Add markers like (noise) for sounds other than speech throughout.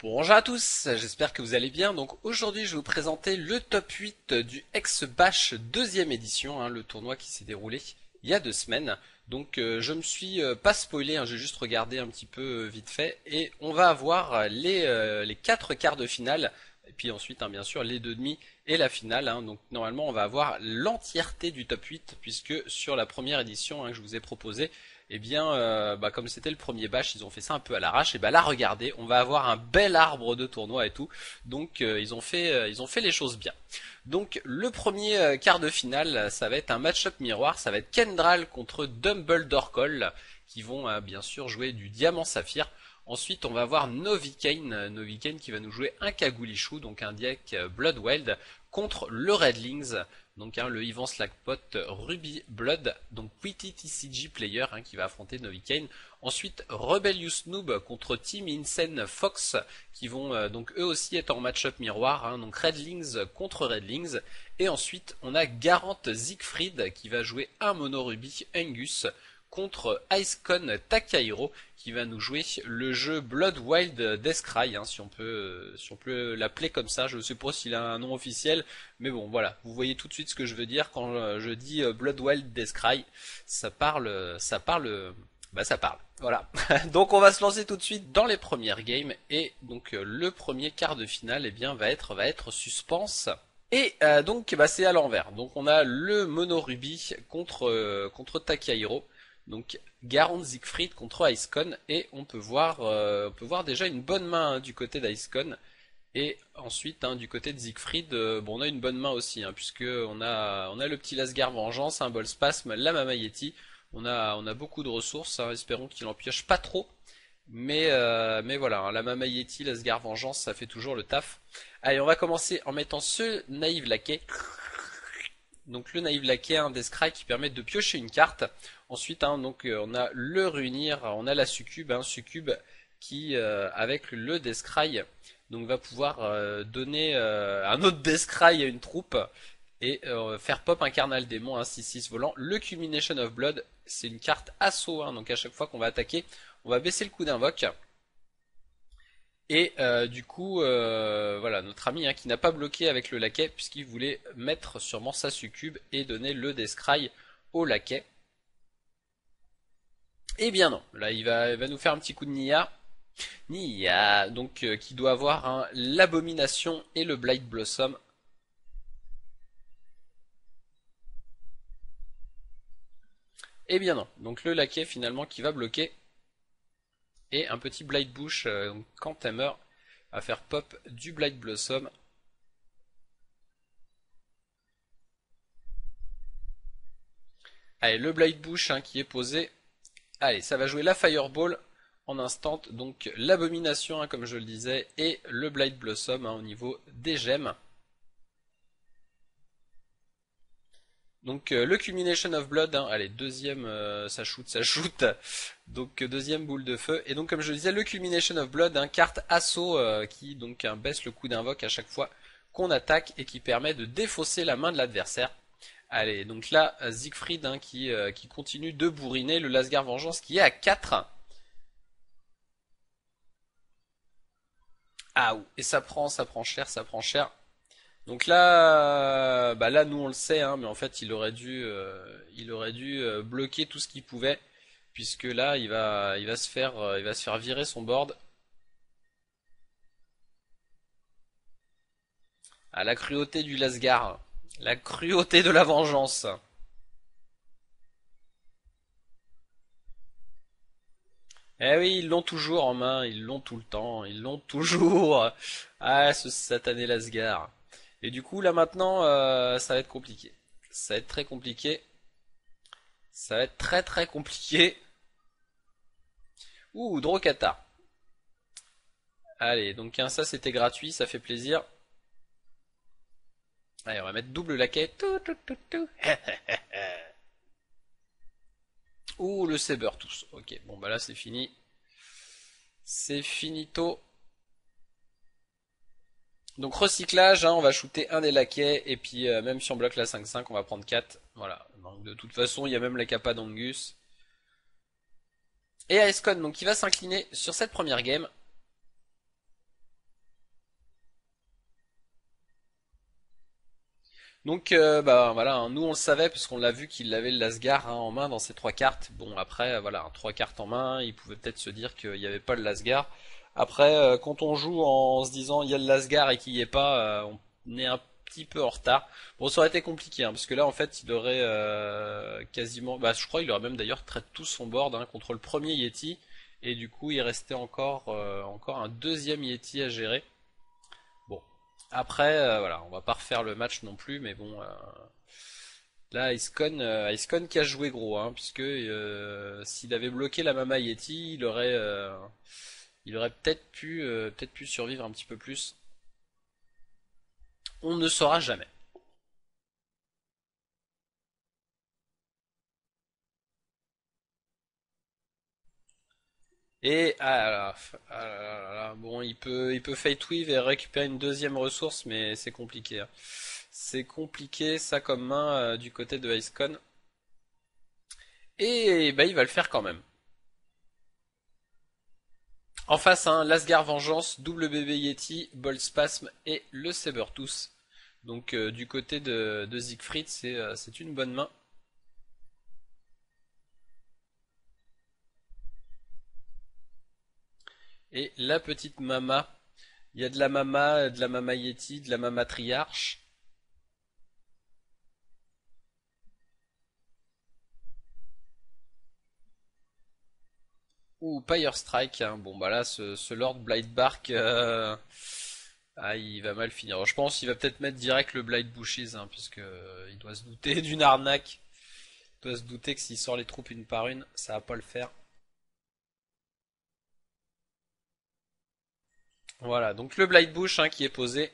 Bonjour à tous, j'espère que vous allez bien. Donc aujourd'hui je vais vous présenter le top 8 du X-Bash deuxième édition, hein, le tournoi qui s'est déroulé il y a deux semaines. Donc euh, je me suis euh, pas spoilé, hein, j'ai juste regardé un petit peu euh, vite fait. Et on va avoir les, les quatre quarts de finale, et puis ensuite hein, bien sûr les deux demi et la finale. Hein. Donc normalement on va avoir l'entièreté du top 8, puisque sur la première édition que je vous ai proposé, eh bien, euh, bah, comme c'était le premier bash, ils ont fait ça un peu à l'arrache. Et bah là, regardez, on va avoir un bel arbre de tournoi et tout. Donc, euh, ils ont fait, euh, ils ont fait les choses bien. Donc, le premier quart de finale, ça va être un match-up miroir. Ça va être Kendral contre Dumbledore Call, qui vont bien sûr jouer du diamant saphir. Ensuite, on va avoir Novikane, Novikane qui va nous jouer un Kagoulichou, donc un deck Bloodweld, contre le Redlings, donc hein, le Ivan Slackpot Ruby Blood, donc TCG player hein, qui va affronter Novikane. Ensuite Rebellious Noob contre Team Insane Fox qui vont euh, donc eux aussi être en match-up miroir, hein, donc Redlings contre Redlings. Et ensuite on a Garant Siegfried qui va jouer un mono Ruby Angus contre Icecon Takahiro qui va nous jouer le jeu Blood Wild Deathcry, hein, si on peut, si on peut l'appeler comme ça. Je ne sais pas s'il a un nom officiel, mais bon, voilà. Vous voyez tout de suite ce que je veux dire quand je dis euh, Blood Wild Deathcry. Ça parle, ça parle, bah ça parle. Voilà. (laughs) donc on va se lancer tout de suite dans les premières games et donc euh, le premier quart de finale, eh bien, va être, va être suspense. Et euh, donc bah, c'est à l'envers. Donc on a le Mono Ruby contre contre Takahiro. Donc Garand Siegfried contre Icecon et on peut voir euh, on peut voir déjà une bonne main hein, du côté d'Icecon et ensuite hein, du côté de Siegfried euh, on a une bonne main aussi hein, puisque on a le petit Lasgar Vengeance, un Bol Spasme, la Mama Yeti, on a beaucoup de ressources, espérons qu'il en pioche pas trop. Mais euh, mais voilà, la Mama Yeti, Lasgar Vengeance, ça fait toujours le taf. Allez, on va commencer en mettant ce naïve laquais. Donc le naïve laquais, un Descry qui permet de piocher une carte. Ensuite, hein, donc euh, on a le Runir, on a la Succube, hein, Succube qui euh, avec le Descry donc va pouvoir euh, donner un autre Descry à une troupe et faire pop un Carnal Démon, un 6-6 volant. Le Culmination of Blood, c'est une carte assaut, hein, donc à chaque fois qu'on va attaquer, on va baisser le coup d'invoque. Et du coup, voilà, notre ami qui n'a pas bloqué avec le laquais, puisqu'il voulait mettre sûrement sa succube et donner le Descry au laquais. Eh bien non, là il va, nous faire un petit coup de Nia. Nia, donc euh, qui doit avoir l'abomination et le Blight Blossom. Eh bien non, donc le laquais finalement qui va bloquer. Et un petit Blight Bush, euh, quand Tamer à faire pop du Blight Blossom. Allez, le Blight Bush hein, qui est posé Allez, ça va jouer la Fireball en instant, donc l'abomination, hein, comme je le disais, et le Blight Blossom hein, au niveau des gemmes. Donc euh, le Culmination of Blood, hein, allez, deuxième, euh, ça shoot, ça shoot, (laughs) donc euh, deuxième boule de feu. Et donc comme je le disais, le Culmination of Blood, carte assaut qui donc baisse le coup d'invoque à chaque fois qu'on attaque et qui permet de défausser la main de l'adversaire. Allez, donc là, Siegfried hein, qui, qui continue de bourriner le Lasgar Vengeance qui est à 4. Ah, et ça prend, ça prend cher, ça prend cher. Donc là, bah là, nous on le sait, hein, mais en fait, il aurait dû, euh, il aurait dû euh, bloquer tout ce qu'il pouvait, puisque là, il va, il va se faire, il va se faire virer son board. À la cruauté du Lasgar. La cruauté de la vengeance. Eh oui, ils l'ont toujours en main, ils l'ont tout le temps, ils l'ont toujours. Ah, ce satané Lasgar. Et du coup, là maintenant, euh, ça va être compliqué. Ça va être très compliqué. Ça va être très très compliqué. Ouh, Drokata. Allez, donc hein, ça c'était gratuit, ça fait plaisir. Allez, on va mettre double laquais. (laughs) Ouh, le saber tous. Ok, bon bah là c'est fini. C'est finito. Donc recyclage, hein, on va shooter un des laquais, et puis euh, même si on bloque la 5-5, on va prendre 4. Voilà. Donc de toute façon, il y a même la capa d'Angus. Et Aescon, donc qui va s'incliner sur cette première game. Donc euh, bah voilà, hein, nous on le savait parce qu'on l'a vu qu'il avait le Lasgar hein, en main dans ses trois cartes. Bon après voilà, trois cartes en main, il pouvait peut-être se dire qu'il n'y avait pas le Lasgar. Après euh, quand on joue en se disant il y a le Lasgar et qu'il n'y est pas, on est un petit peu en retard. Bon ça aurait été compliqué hein, parce que là en fait il aurait quasiment, bah je crois il aurait même d'ailleurs traité tout son board hein, contre le premier Yeti et du coup il restait encore encore un deuxième Yeti à gérer. Après, euh, voilà, on va pas refaire le match non plus, mais bon, euh, là, Icecon, euh, Icecon qui a joué gros, hein, puisque s'il avait bloqué la Mama Yeti, il aurait, il aurait peut-être pu, peut-être pu survivre un petit peu plus. On ne saura jamais. Et ah, ah bon, il peut, il peut Fate Weave et récupérer une deuxième ressource, mais c'est compliqué. Hein. C'est compliqué ça comme main euh, du côté de Icecon. Et bah il va le faire quand même. En face, hein, Lasgar Vengeance, double bébé Yeti, Bolt Spasm et le Sabertooth. Donc euh, du côté de, Siegfried, euh, c'est une bonne main. Et la petite mama. Il y a de la mama, de la mama Yeti, de la mama Triarche. Ou Pyre Strike. Hein. Bon bah là, ce, Lord Blightbark, euh... ah, il va mal finir. Je pense qu'il va peut-être mettre direct le Blight Bushes, hein, puisque euh, il doit se douter (laughs) d'une arnaque. Il doit se douter que s'il sort les troupes une par une, ça va pas le faire. Voilà, donc le Blight Bush hein, qui est posé,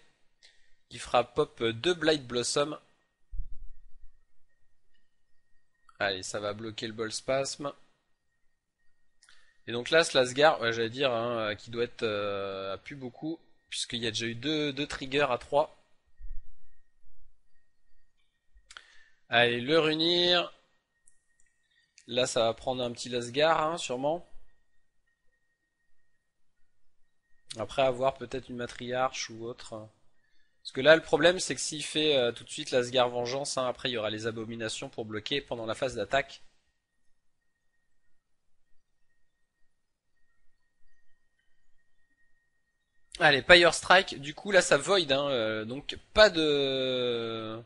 qui fera pop deux Blight Blossom. Allez, ça va bloquer le ball spasm. Et donc là, Slasgar, j'allais dire, hein, euh, qui doit être euh, à plus beaucoup, puisqu'il y a déjà eu deux, deux triggers à 3. Allez, le runir. Là, ça va prendre un petit Lasgar, hein, sûrement. Après avoir peut-être une matriarche ou autre. Parce que là le problème c'est que s'il fait euh, tout de suite l'Asgard Vengeance, hein, après il y aura les abominations pour bloquer pendant la phase d'attaque. Allez, Pyre Strike, du coup là ça void, hein, euh, donc pas de...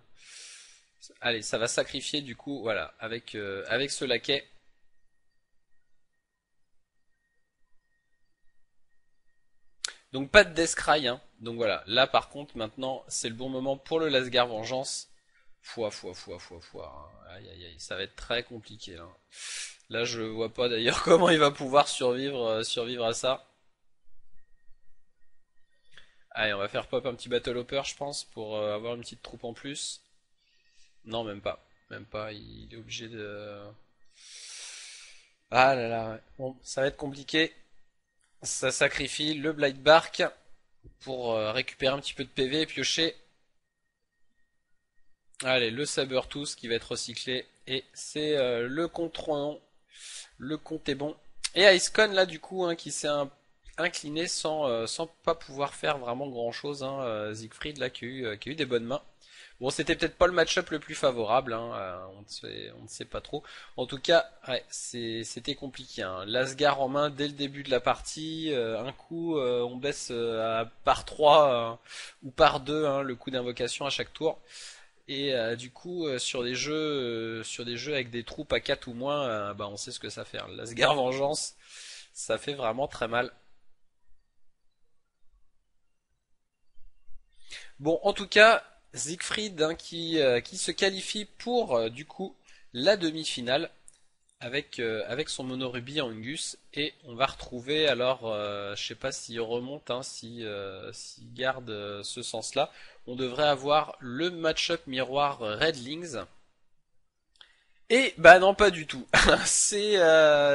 Allez, ça va sacrifier du coup, voilà, avec, euh, avec ce laquais. Donc pas de Deathcry, hein. Donc voilà, là par contre maintenant c'est le bon moment pour le Lasgar Vengeance. Foi, foi, foi, foi, foi. Hein. Aïe, aïe, aïe, ça va être très compliqué là. Là je vois pas d'ailleurs (laughs) comment il va pouvoir survivre, euh, survivre à ça. Allez, on va faire pop un petit Battle Hopper je pense pour euh, avoir une petite troupe en plus. Non, même pas. Même pas, il est obligé de... Ah là là, bon, ça va être compliqué. Ça sacrifie le Blightbark pour euh, récupérer un petit peu de PV et piocher. Allez, le Sabertooth qui va être recyclé. Et c'est euh, le contrôle. Le compte est bon. Et Icecon là du coup hein, qui s'est incliné sans, euh, sans pas pouvoir faire vraiment grand chose. Hein, Siegfried là qui a, eu, qui a eu des bonnes mains. Bon, c'était peut-être pas le match-up le plus favorable, hein, euh, on, ne sait, pas trop. En tout cas, c'était compliqué. Hein. Lasgar en main dès le début de la partie. Euh, un coup, euh, on baisse par 3 ou par 2 hein, le coup d'invocation à chaque tour. Et du coup, sur des jeux, sur des jeux avec des troupes à 4 ou moins, bah, on sait ce que ça fait. Lasgar Vengeance, ça fait vraiment très mal. Bon, en tout cas, Siegfried hein, qui, euh, qui se qualifie pour euh, du coup la demi-finale avec, euh, avec son monoruby Angus et on va retrouver alors je sais pas s'il remonte hein, si s'il garde ce sens là on devrait avoir le match-up miroir Redlings et bah non pas du tout. (laughs) C'est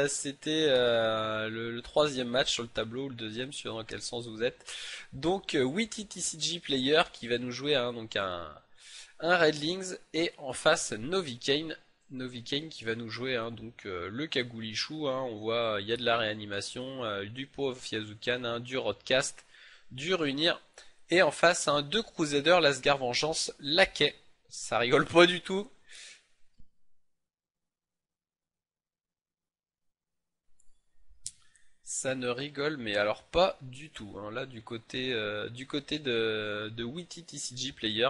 c'était le, troisième match sur le tableau, le deuxième sur dans quel sens vous êtes. Donc euh, TCG player qui va nous jouer hein, donc un Redlings et en face Novikane Novikane qui va nous jouer hein, donc euh, le Kagoulichou. Hein, on voit il y a de la réanimation, euh, du pauvre Fiazukan, du Rodcast, du Runir et en face un deux Crusader Lasgar Vengeance Laquais ça rigole pas du tout. Ça ne rigole, mais alors pas du tout. hein. Là, du côté, euh, du côté de, Witty TCG Player.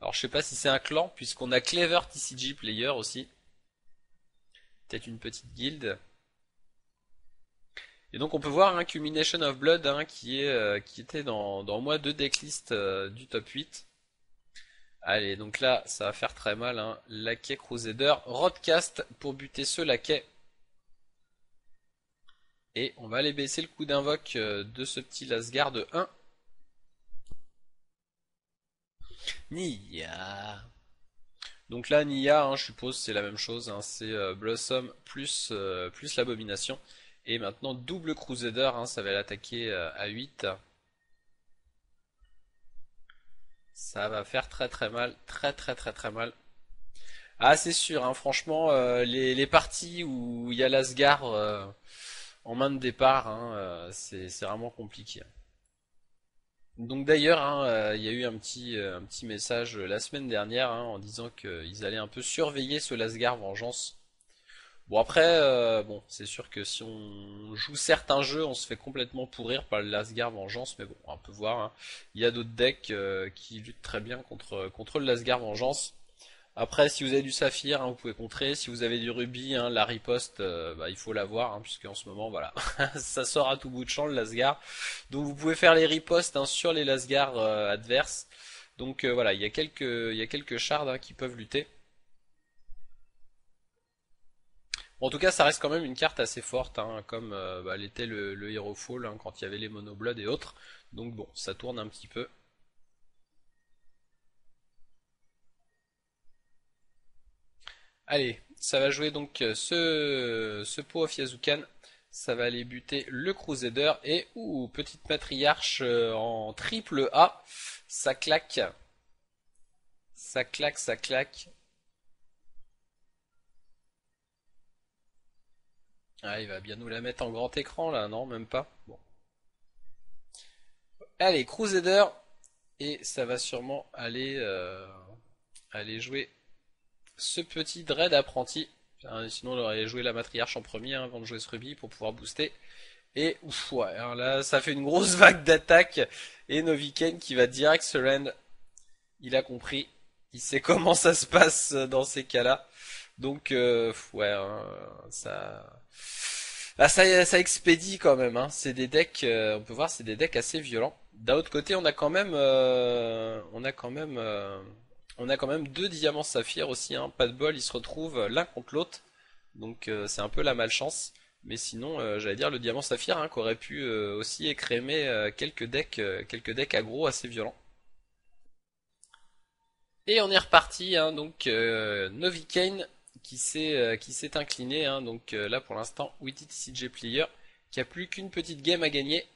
Alors, je sais pas si c'est un clan, puisqu'on a Clever TCG Player aussi. Peut-être une petite guilde. Et donc, on peut voir Culmination of Blood hein, qui est, euh, qui était dans, dans moi deux decklists euh, du top 8. Allez, donc là, ça va faire très mal. Hein. Laquais Crusader, Rodcast pour buter ce laquais. Et on va aller baisser le coup d'invoque euh, de ce petit Lasgar de 1. Nia. Donc là, Nia, hein, je suppose, c'est la même chose. hein, c'est euh, Blossom plus, euh, plus l'abomination. Et maintenant, double Crusader, hein, ça va l'attaquer à 8. Ça va faire très très mal. Très très très très mal. Ah, c'est sûr, franchement, les, les parties où il y a Lasgar euh, en main de départ, hein, euh, c'est vraiment compliqué. Donc d'ailleurs, hein, euh, il y a eu un petit, euh, message la semaine dernière hein, en disant qu'ils allaient un peu surveiller ce Lasgar Vengeance. Bon après, bon, c'est sûr que si on joue certains jeux, on se fait complètement pourrir par le Lasgar Vengeance, mais bon, on peut voir. Il y a d'autres decks qui luttent très bien contre, contre le Lasgar Vengeance. Après, si vous avez du saphir, hein, vous pouvez contrer. Si vous avez du rubis, hein, la riposte, euh, bah, il faut l'avoir, hein, puisque en ce moment, voilà, (laughs) ça sort à tout bout de champ le Lasgar. Donc vous pouvez faire les ripostes hein, sur les Lasgar euh, adverses. Donc euh, voilà, il y a quelques, shards qui peuvent lutter. En tout cas, ça reste quand même une carte assez forte, comme bah, l'était le, Hero Fall quand il y avait les Monoblood et autres. Donc bon, ça tourne un petit peu. Allez, ça va jouer donc euh, ce, ce pot of Yazukan. Ça va aller buter le Crusader. Et, ouh, petite matriarche euh, en triple A. Ça claque. Ça claque, ça claque. Ah, il va bien nous la mettre en grand écran là, non, même pas? Bon. Allez, Crusader. Et ça va sûrement aller, euh, aller jouer ce petit Dread apprenti. Hein, sinon, on aurait joué la matriarche en premier hein, avant de jouer ce rubis pour pouvoir booster. Et ouf, ouais, hein, là, ça fait une grosse (laughs) vague d'attaque. Et Noviken qui va direct surrender. Il a compris. Il sait (laughs) comment ça se passe dans ces cas-là. Donc, euh, ouais, ça... Ah, ça, expédie quand même. C'est des decks, euh, on peut voir, c'est des decks assez violents. D'un autre côté, on a quand même, euh, on a quand même, euh, on a quand même deux diamants saphir aussi. Hein. Pas de bol, ils se retrouvent l'un contre l'autre. Donc euh, c'est un peu la malchance. Mais sinon, euh, j'allais dire le diamant saphir hein, qui aurait pu euh, aussi écrémer quelques decks, quelques decks aggro assez violents. Et on est reparti. Hein, donc Novikane qui s'est incliné. Hein, donc là pour l'instant, Witty CJ Player qui a plus qu'une petite game à gagner.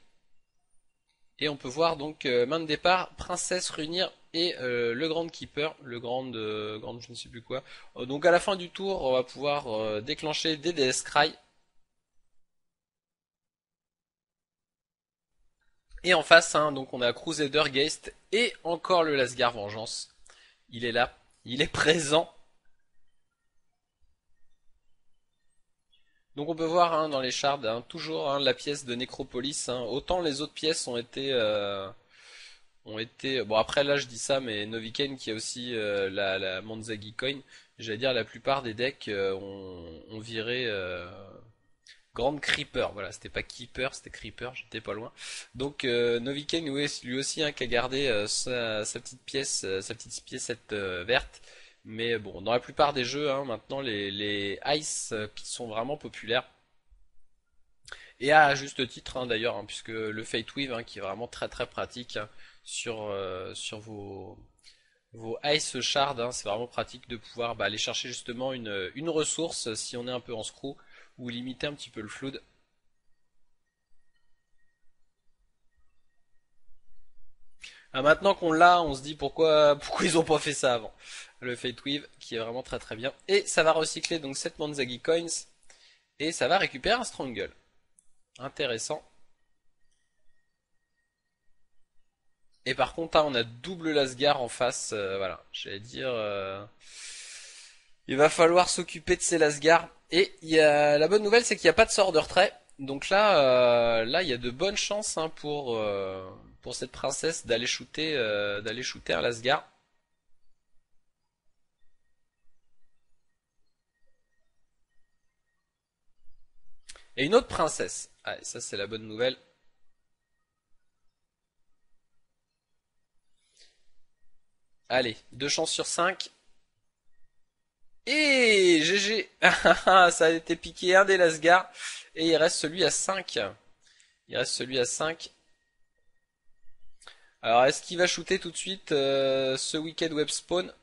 Et on peut voir donc main de départ, Princesse Runir et euh, le Grand Keeper, le Grand, euh, Grand je ne sais plus quoi. Euh, donc à la fin du tour, on va pouvoir déclencher des DS Cry. Et en face, hein, donc on a Crusader Geist et encore le Lasgar Vengeance. Il est là, il est présent. Donc on peut voir hein, dans les shards hein, toujours la pièce de Necropolis. Autant les autres pièces ont été ont été bon après là je dis ça mais Noviken qui a aussi euh, la, la Manzagi Coin. J'allais dire la plupart des decks euh, ont, viré euh, Grande Creeper. Voilà c'était pas Keeper c'était Creeper j'étais pas loin. Donc Noviken lui, aussi hein, qui a gardé sa, petite pièce sa petite piécette verte. Mais bon, dans la plupart des jeux, hein, maintenant, les, les Ice qui sont vraiment populaires, et à juste titre hein, d'ailleurs, puisque le Fate Weave qui est vraiment très très pratique sur, euh, sur vos, vos Ice Shards, hein, c'est vraiment pratique de pouvoir bah, aller chercher justement une, une ressource si on est un peu en screw, ou limiter un petit peu le flood. Ah, maintenant qu'on l'a, on se dit pourquoi, (laughs) pourquoi ils ont pas fait ça avant. Le Fate Weave qui est vraiment très très bien. Et ça va recycler donc 7 Manzagi Coins et ça va récupérer un Strangle. Intéressant. Et par contre, hein, on a double Lasgar en face. euh, voilà, j'allais dire. euh, il va falloir s'occuper de ces Lasgar. Et il y a la bonne nouvelle, c'est qu'il n'y a pas de sort de retrait. Donc là, euh, là, il y a de bonnes chances hein, pour cette princesse d'aller shooter d'aller shooter un Lasgar. Et une autre princesse. Ah, ça c'est la bonne nouvelle. Allez, deux chances sur 5. Et GG (laughs) Ça a été piqué un des Lasgar. Et il reste celui à 5. Il reste celui à 5. Alors est-ce qu'il va shooter tout de suite euh, ce Wicked Web Spawn?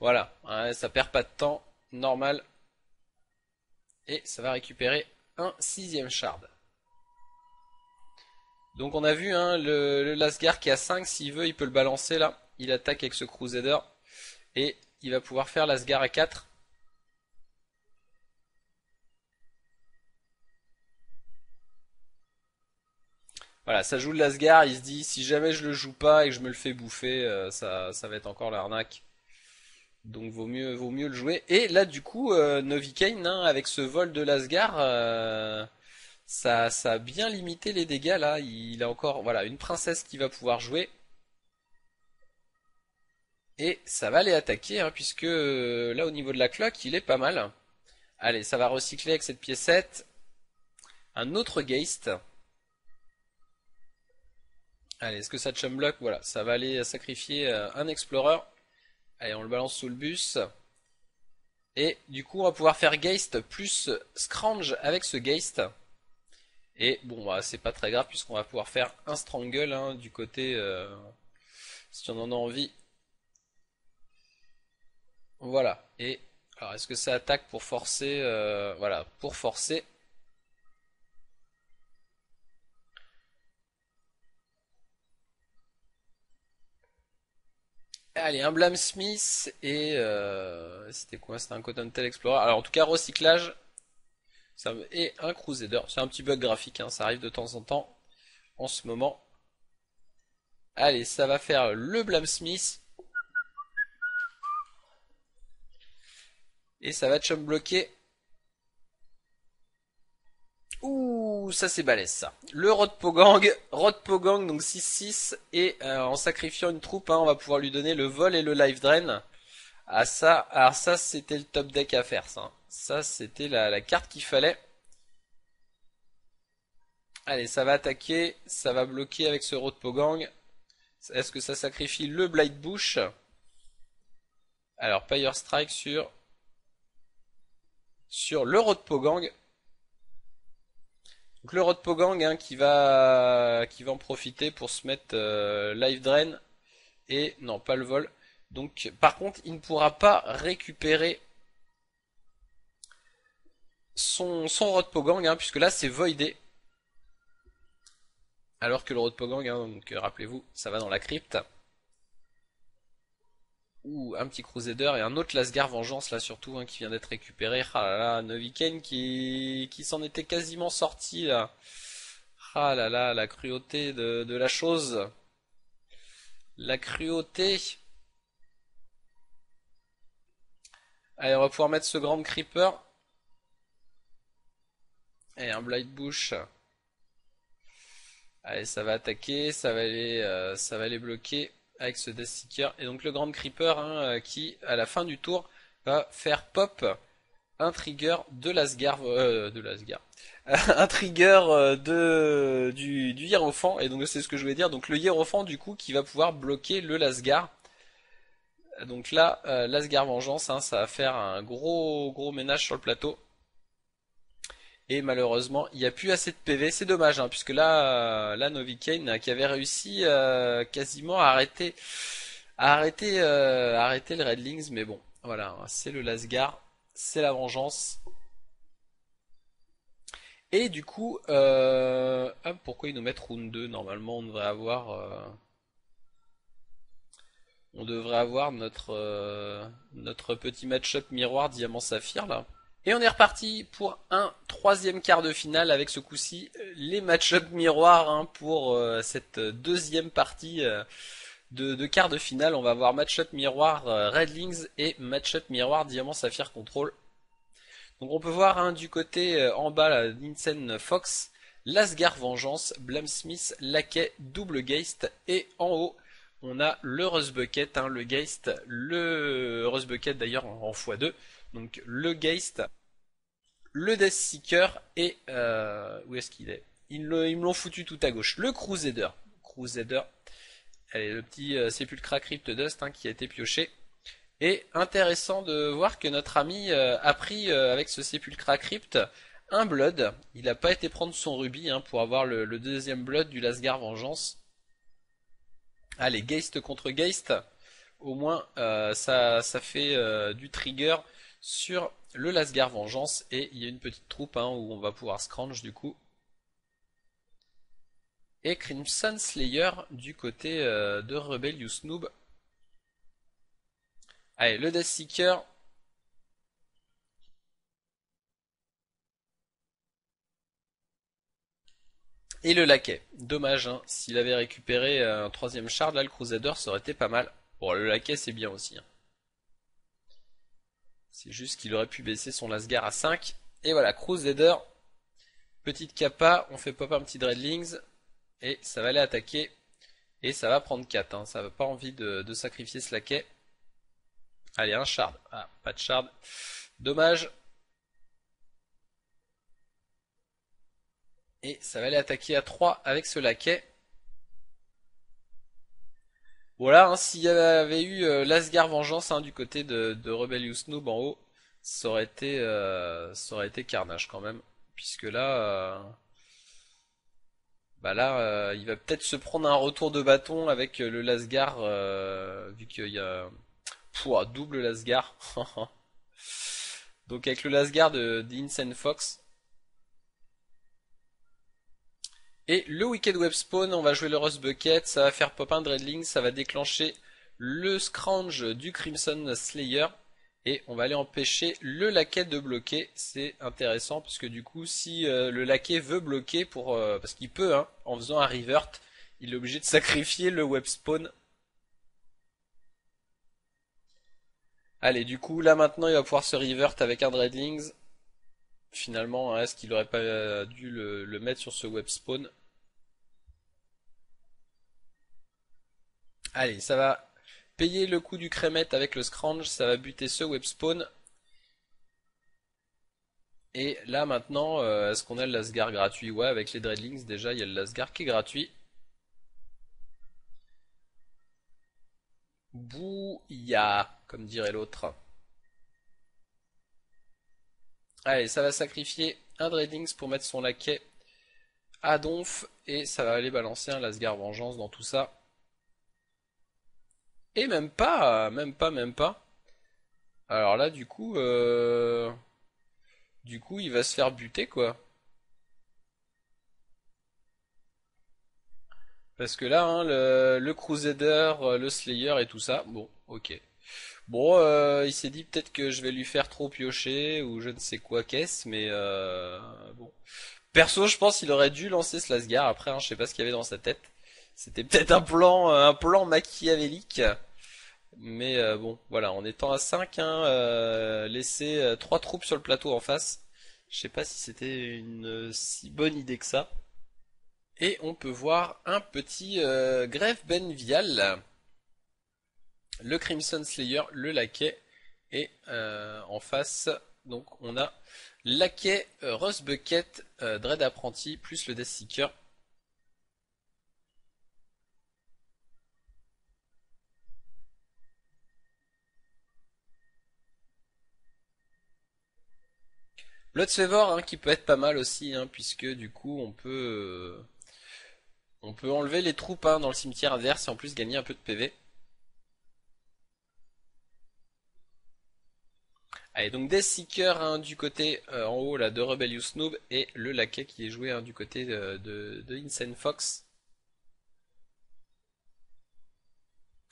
Voilà, ça perd pas de temps, normal. Et ça va récupérer un sixième shard. Donc on a vu hein, le, Lasgar qui a 5, s'il veut il peut le balancer là. Il attaque avec ce Crusader. Et il va pouvoir faire Lasgar à 4. Voilà, ça joue le Lasgar, il se dit si jamais je le joue pas et que je me le fais bouffer, euh, ça, ça va être encore l'arnaque. Donc vaut mieux, vaut mieux le jouer. Et là du coup, euh, Novikane, hein, avec ce vol de Lasgar, euh, ça, a bien limité les dégâts là. Il a encore, voilà, une princesse qui va pouvoir jouer. Et ça va aller attaquer, hein, puisque euh, là au niveau de la cloque, il est pas mal. Allez, ça va recycler avec cette piécette. Un autre Geist. Allez, est-ce que ça chum-block Voilà, ça va aller sacrifier euh, un Explorer. Allez, on le balance sous le bus. Et du coup, on va pouvoir faire Geist plus Scrange avec ce Geist. Et bon, bah, c'est pas très grave puisqu'on va pouvoir faire un Strangle hein, du côté, euh, si on en a envie. Voilà. Et alors, est-ce que ça attaque pour forcer euh, Voilà, pour forcer? Allez, un Blam Smith et euh, c'était quoi? C'était un Cottontail Explorer. Alors en tout cas, recyclage et un Crusader. C'est un petit bug graphique, hein, ça arrive de temps en temps en ce moment. Allez, ça va faire le Blam Smith et ça va chum bloquer. Ouh, ça c'est balèze ça. Le Rodpogang, Rodpogang donc 6-6 et euh, en sacrifiant une troupe, hein, on va pouvoir lui donner le vol et le life drain. Ah ça, alors ça c'était le top deck à faire ça. Ça c'était la, carte qu'il fallait. Allez, ça va attaquer, ça va bloquer avec ce Rodpogang. Est-ce que ça sacrifie le Blight Bush? Alors, Pyre Strike sur sur le Rodpogang. Donc le Rodpogang hein, qui va en profiter pour se mettre euh, Life Drain et non pas le vol. Donc par contre il ne pourra pas récupérer son son Rodpogang hein, puisque là c'est voidé. Alors que le Rodpogang, hein, donc euh, rappelez-vous, ça va dans la crypte. Ouh, un petit Crusader et un autre Lasgar Vengeance là surtout hein, qui vient d'être récupéré. Ah là là, Noviken qui, qui s'en était quasiment sorti là. Ah là là, la cruauté de, de la chose. La cruauté. Allez, on va pouvoir mettre ce Grand Creeper. Et un Blight Bush. Allez, ça va attaquer, ça va aller, euh, bloquer avec ce Death Seeker. Et donc le Grand Creeper hein, euh, qui, à la fin du tour, va faire pop un trigger de Lasgar, euh, de Lasgar, (laughs) un trigger de du, du Hiérophant. Et donc c'est ce que je voulais dire. Donc le Hiérophant du coup qui va pouvoir bloquer le Lasgar. Donc là, euh, Lasgar Vengeance, hein, ça va faire un gros gros ménage sur le plateau. Et malheureusement, il n'y a plus assez de PV. C'est dommage, hein, puisque là, euh, là Novikane qui avait réussi euh, quasiment à arrêter, à arrêter, euh, à arrêter le Redlings, mais bon, voilà, hein, c'est le Lasgar, c'est la vengeance. Et du coup, euh, pourquoi ils nous mettent round 2 Normalement, on devrait avoir, euh, on devrait avoir notre, euh, petit match-up miroir diamant saphir là. Et on est reparti pour un troisième quart de finale avec ce coup-ci les match-up miroirs hein, pour euh, cette deuxième partie euh, de, de, quart de finale. On va avoir match-up miroir Redlings et match-up miroir Diamant Saphir Control. Donc on peut voir hein, du côté en bas la Nincen Fox, Lasgar Vengeance, Blamsmith, Lackey, Double Geist et en haut on a le Rust Bucket, hein, le Geist, le Rust Bucket d'ailleurs en, en x2, donc le Geist, le Death Seeker et euh, où est-ce qu'il est, Ils, me l'ont foutu tout à gauche. Le Crusader, Crusader, allez le petit euh, Crypt Dust hein, qui a été pioché. Et intéressant de voir que notre ami euh, a pris euh, avec ce Sepulcra Crypt un Blood. Il n'a pas été prendre son rubis hein, pour avoir le, le, deuxième Blood du Lasgar Vengeance. Allez, Geist contre Geist. Au moins, ça, ça fait du trigger sur le Lasgar Vengeance et il y a une petite troupe hein, où on va pouvoir scrange du coup. Et Crimson Slayer du côté euh, de Rebellious Noob. Allez, le Death Seeker. Et le laquais. Dommage, hein. s'il avait récupéré un troisième shard, là le Crusader, ça aurait été pas mal. Bon, le laquais c'est bien aussi. Hein. C'est juste qu'il aurait pu baisser son Lasgar à 5. Et voilà, Crusader. Petite capa, on fait pop un petit Dreadlings. Et ça va aller attaquer. Et ça va prendre 4. Hein. Ça n'a pas envie de, sacrifier ce laquais. Allez, un shard. Ah, pas de shard. Dommage. Et ça va aller attaquer à 3 avec ce laquais. Voilà, hein, s'il y avait eu euh, Lasgar Vengeance hein, du côté de, de Rebellious Noob en haut, ça aurait été, euh, carnage quand même, puisque là, euh, bah là, il va peut-être se prendre un retour de bâton avec le Lasgar, vu qu'il y a, pouah, double Lasgar. (laughs) Donc avec le Lasgar de, de Fox, Et le Wicked Web Spawn, on va jouer le Rust Bucket, ça va faire pop un Dreadling, ça va déclencher le Scrounge du Crimson Slayer. Et on va aller empêcher le laquais de bloquer. C'est intéressant parce que du coup, si euh, le laquais veut bloquer, pour, euh, parce qu'il peut, hein, en faisant un revert, il est obligé de (laughs) sacrifier le web spawn. Allez, du coup, là maintenant, il va pouvoir se revert avec un Dreadlings. Finalement, hein, est-ce qu'il aurait pas euh, dû le, le mettre sur ce web spawn Allez, ça va payer le coût du crémette avec le scrange, ça va buter ce web spawn. Et là maintenant, euh, est-ce qu'on a le lasgar gratuit? Ouais, avec les dreadlings déjà, il y a le lasgar qui est gratuit. Bouya, comme dirait l'autre. Allez, ça va sacrifier un dreadlings pour mettre son laquais à donf et ça va aller balancer un lasgar vengeance dans tout ça. Et même pas, même pas, même pas. Alors là, du coup, euh... du coup, il va se faire buter, quoi. Parce que là, hein, le, le, Crusader, le Slayer et tout ça, bon, ok. Bon, euh, il s'est dit peut-être que je vais lui faire trop piocher ou je ne sais quoi qu'est-ce, mais euh, bon. Perso, je pense qu'il aurait dû lancer ce Lasgar. Après, hein, je sais pas ce qu'il y avait dans sa tête. C'était peut-être un plan, un plan machiavélique. Mais euh, bon, voilà, en étant à 5, hein, euh, laisser euh, trois troupes sur le plateau en face, je sais pas si c'était une si bonne idée que ça. Et on peut voir un petit Grève Benvial, le Crimson Slayer, le Laquais, et en face, donc on a Laquais, Rose Bucket, Dread Apprenti, plus le Death Seeker. Blood Favor hein, qui peut être pas mal aussi, hein, puisque du coup on peut euh, on peut enlever les troupes hein, dans le cimetière adverse et en plus gagner un peu de PV. Allez, donc Death Seeker du côté euh, en haut là de Rebellious Noob et le laquais qui est joué du côté de, de, de Insane Fox.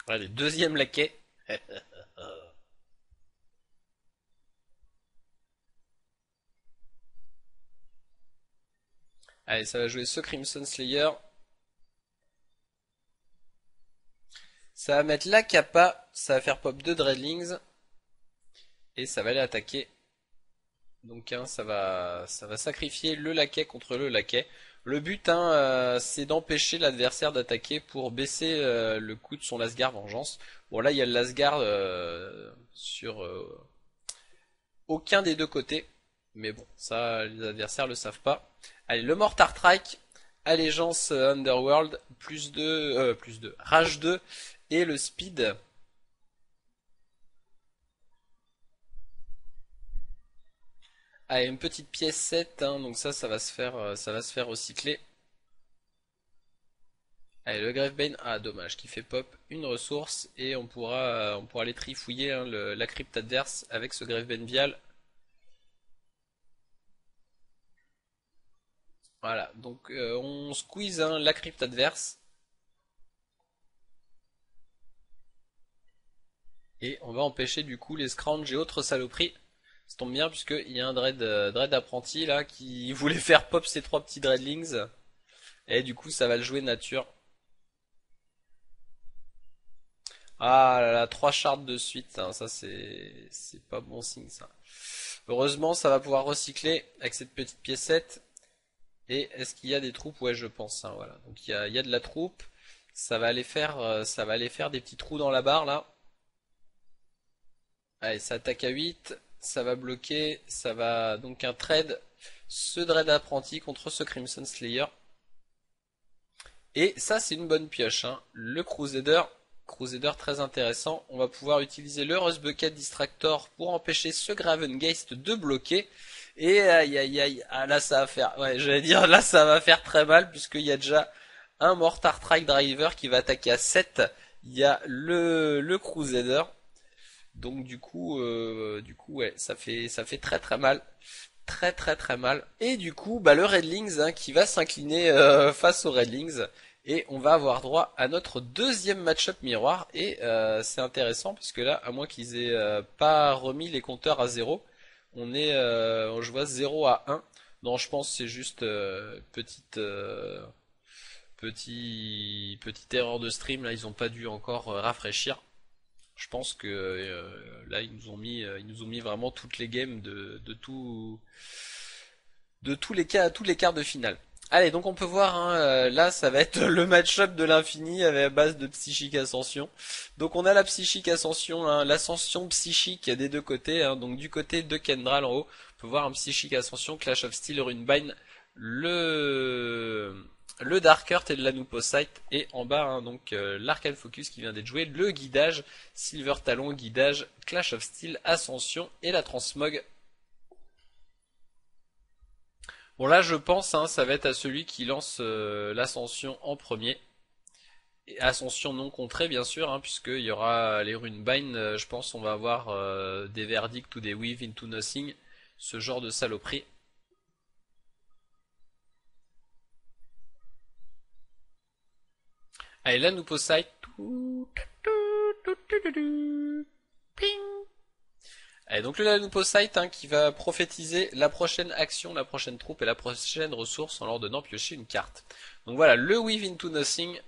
Allez, deuxième laquais. (laughs) Allez, ça va jouer ce Crimson Slayer. Ça va mettre la Kappa, ça va faire pop 2 Dreadlings. Et ça va aller attaquer. Donc hein, ça va ça va sacrifier le laquais contre le laquais. Le but hein, euh, c'est d'empêcher l'adversaire d'attaquer pour baisser euh, le coût de son Lasgar Vengeance. Bon là il y a le Lasgar euh, sur aucun des deux côtés. Mais bon, ça les adversaires le savent pas. Allez, le Mortar Trike, Allégeance Underworld, plus 2, plus 2, Rage 2 et le Speed. Allez, une petite pièce 7, hein, donc ça, ça va se faire, euh, ça va se faire recycler. Allez, le Gravebane, ah dommage, qui fait pop une ressource et on pourra, euh, on aller trifouiller hein, la crypte adverse avec ce Gravebane Vial. Voilà, donc euh, on squeeze hein, la crypte adverse. Et on va empêcher du coup les scrounge et autres saloperies ça tombe bien puisqu'il y a un dread, euh, dread apprenti là qui (laughs) voulait faire pop ces trois petits dreadlings. Et du coup ça va le jouer nature. Ah là là, trois shards de suite, hein. ça c'est c'est pas bon signe ça. Heureusement ça va pouvoir recycler avec cette petite piécette. Et est-ce qu'il y a des troupes? Ouais je pense, hein. Donc il y a, de la troupe. Ça va aller faire euh, ça va aller faire des petits trous dans la barre là. Allez, ça attaque à 8 ça va bloquer, ça va donc un trade, ce Dread apprenti contre ce Crimson Slayer. Et ça c'est une bonne pioche, hein. le Crusader, Crusader très intéressant, on va pouvoir utiliser le Rust Bucket Distractor pour empêcher ce Gravengeist de bloquer. Et aïe aïe aïe, ah, là ça va faire, ouais j'allais dire là ça va faire très mal puisqu'il y a déjà un Mortar Trike Driver qui va attaquer à 7. Il y a le, le Crusader. Donc du coup, euh, du coup, ouais, ça fait, ça fait très très mal, très très très mal. Et du coup, bah le Redlings hein, qui va s'incliner euh, face aux Redlings. Et on va avoir droit à notre deuxième match-up miroir. Et euh, c'est intéressant puisque là, à moins qu'ils aient pas remis les compteurs à zéro, on est, je vois 0 à 1. Non, je pense c'est juste petite petit petite erreur de stream là, ils ont pas dû encore rafraîchir je pense que euh, là ils nous ont mis euh, vraiment toutes les games de tous les cas tous les quarts de finale. Allez, donc on peut voir, hein, euh, là ça va être (laughs) le match-up de l'infini avec la base de psychique ascension. Donc on a la psychique ascension, hein, l'ascension psychique des deux côtés. Hein, donc du côté de Kendral en haut, on peut voir un psychique ascension, Clash of Steel, Runebine, le le Dark Earth et le Lanuposite et en bas donc euh, l'Arcane Focus qui vient d'être joué, le guidage Silver Talon, guidage Clash of Steel, Ascension et la Transmog. Bon là je pense hein, ça va être à celui qui lance euh, l'Ascension en premier. Et Ascension non contrée bien sûr, hein, puisqu'il y aura les runes Bind, euh, je pense on va avoir des verdicts ou des weave into nothing, ce genre de saloperie. Allez, la Nuposite. Allez, donc le Lanuposite hein, qui va prophétiser la prochaine action, la prochaine troupe et la prochaine ressource en leur donnant piocher une carte. Donc voilà, le Weave into Nothing.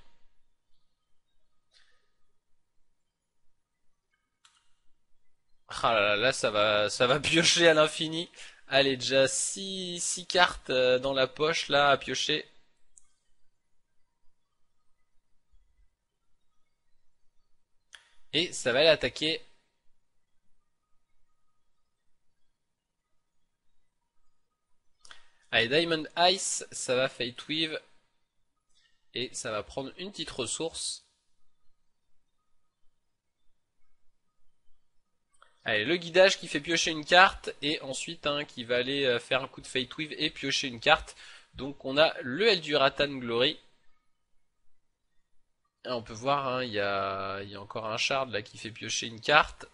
Ah là là, là ça va, ça va (laughs) piocher à l'infini. Allez, déjà 6 six, cartes euh, dans la poche là à piocher. Et ça va aller Allez, Diamond Ice, ça va Fate Weave. Et ça va prendre une petite ressource. Allez, le guidage qui fait piocher une carte. Et ensuite, hein, qui va aller euh, faire un coup de Fate Weave et piocher une carte. Donc on a le Elduratan Glory on peut voir, hein, il y, a, encore un shard là qui fait piocher une carte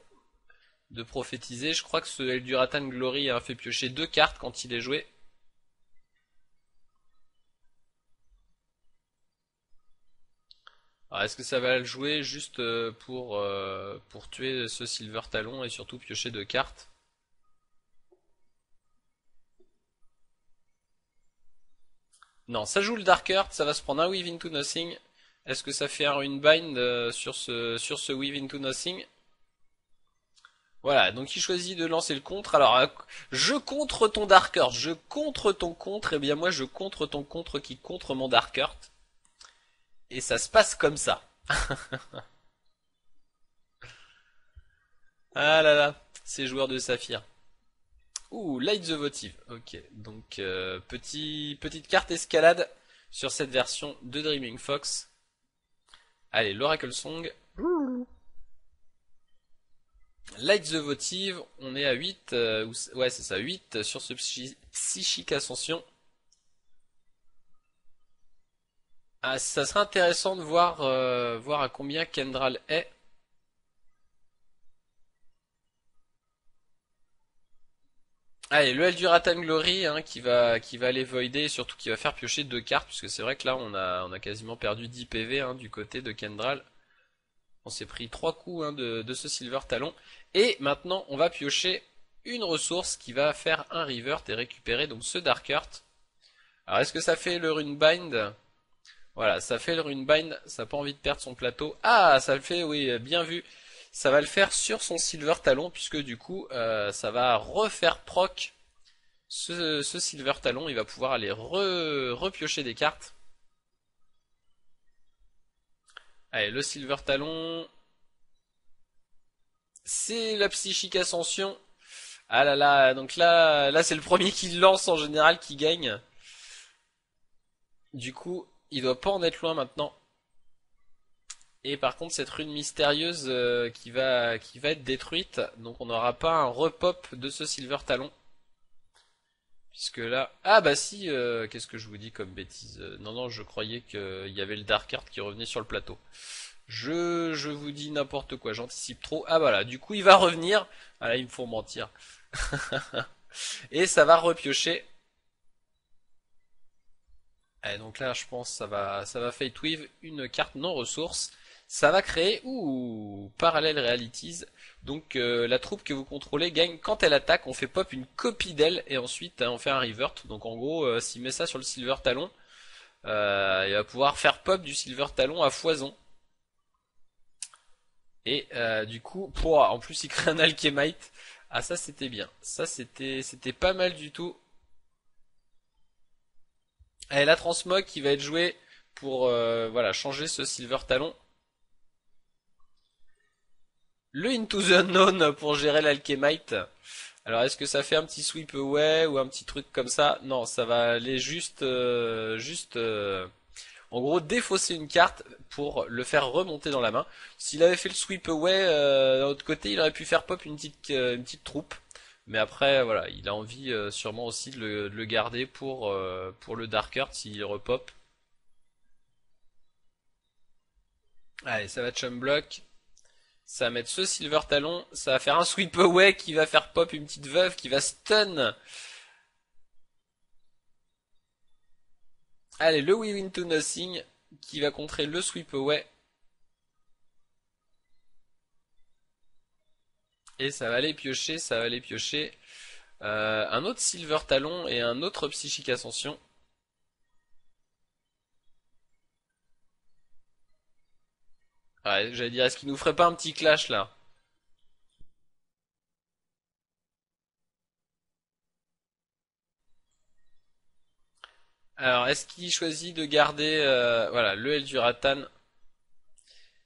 de prophétiser. Je crois que ce Elduratan Glory a fait piocher deux cartes quand il est joué. Est-ce que ça va le jouer juste euh, pour, euh, pour tuer ce Silver Talon et surtout piocher deux cartes? Non, ça joue le Dark Earth, ça va se prendre un Weave into Nothing. Est-ce que ça fait un Runebind euh, sur ce sur Weave into Nothing? Voilà, donc il choisit de lancer le contre. Alors, je contre ton Dark Earth, je contre ton contre, et eh bien moi je contre ton contre qui contre mon Dark Earth. Et ça se passe comme ça. (laughs) ah là là, ces joueurs de saphir. Ouh, Light the Votive. Ok, donc euh, petit, petite carte escalade sur cette version de Dreaming Fox. Allez, l'Oracle Song. Light the Votive, on est à 8, euh, ouais c'est ça, 8 sur ce Psychique Ascension. Ah, ça serait intéressant de voir, euh, à combien Kendral est. Allez, le Elduratan Glory hein, qui va qui va aller voider et surtout qui va faire piocher deux cartes puisque c'est vrai que là on a quasiment perdu 10 PV hein, du côté de Kendral. On s'est pris trois coups hein, de, ce Silver Talon et maintenant on va piocher une ressource qui va faire un Revert et récupérer donc ce Dark Earth. Alors est-ce que ça fait le Runebind? Voilà, ça fait le Runebind, ça n'a pas envie de perdre son plateau. Ah, ça le fait, oui, bien vu ça va le faire sur son Silver Talon puisque du coup euh, ça va refaire proc ce, Silver Talon, il va pouvoir aller repiocher des cartes. Allez, le Silver Talon, c'est la Psychique Ascension. Ah là là, donc là, là c'est le premier qui lance en général qui gagne. Du coup, il doit pas en être loin maintenant. Et par contre, cette rune mystérieuse euh, qui va qui va être détruite, donc on n'aura pas un repop de ce Silver Talon. Puisque là... Ah bah si, euh, qu'est-ce que je vous dis comme bêtise Non, non, je croyais qu'il y avait le Dark Art qui revenait sur le plateau. Je, je vous dis n'importe quoi, j'anticipe trop. Ah voilà, du coup il va revenir. Ah là, il me faut mentir. (laughs) Et ça va repiocher. Et donc là, je pense ça va ça va Fate Weave une carte non ressource ça va créer ou Parallel Realities. Donc euh, la troupe que vous contrôlez gagne quand elle attaque, on fait pop une copie d'elle et ensuite on fait un revert. Donc en gros, euh, s'il met ça sur le Silver Talon, euh, il va pouvoir faire pop du Silver Talon à foison. Et du coup, pour, en plus il crée un Alchemite. Ah ça c'était bien. Ça c'était c'était pas mal du tout. Et la transmog qui va être jouée pour voilà changer ce Silver Talon le Into the Unknown pour gérer l'Alchemite. Alors est-ce que ça fait un petit sweep away ou un petit truc comme ça? Non, ça va aller juste, euh, juste, euh, en gros défausser une carte pour le faire remonter dans la main. S'il avait fait le sweep away euh, d'un autre côté, il aurait pu faire pop une petite, une petite troupe. Mais après, voilà, il a envie sûrement aussi de le, garder pour, pour le Dark Earth s'il repop. Allez, ça va chum block. Ça va mettre ce Silver Talon. Ça va faire un Sweep Away qui va faire pop une petite veuve qui va stun. Allez, le We Win to Nothing qui va contrer le Sweep Away. Et ça va aller piocher, ça va aller piocher euh, un autre Silver Talon et un autre Psychique Ascension. Ouais, j'allais dire, est-ce qu'il nous ferait pas un petit clash là? Alors, est-ce qu'il choisit de garder euh, voilà, le Elduratan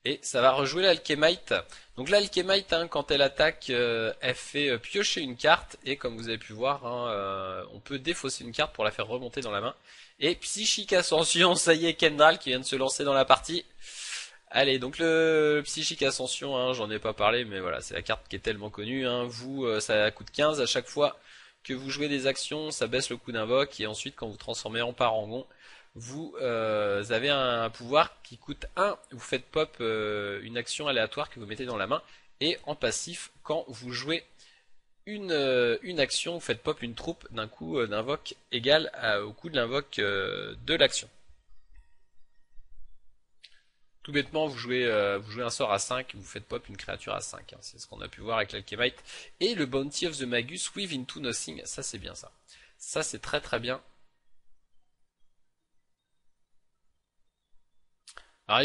et ça va rejouer l'Alchemite. Donc l'Alchemite, hein, quand elle attaque, euh, elle fait euh, piocher une carte et comme vous avez pu voir, hein, on peut défausser une carte pour la faire remonter dans la main. Et Psychique Ascension, (laughs) ça y est, Kendral qui vient de se lancer dans la partie. Allez, donc le Psychique Ascension, hein, j'en ai pas parlé, mais voilà, c'est la carte qui est tellement connue. Vous, euh, ça coûte 15 à chaque fois que vous jouez des actions, ça baisse le coût d'invoque, et ensuite quand vous transformez en parangon, vous euh, avez un, pouvoir qui coûte 1, vous faites pop euh, une action aléatoire que vous mettez dans la main, et en passif, quand vous jouez une, une action, vous faites pop une troupe d'un coup d'invoque égal au coût de l'invoque de l'action. Tout bêtement, vous jouez, euh, vous jouez un sort à 5, vous faites pop une créature à 5. Hein. c'est ce qu'on a pu voir avec l'Alchemite. Et le Bounty of the Magus, Weave into Nothing, ça c'est bien ça. Ça c'est très très bien. Alors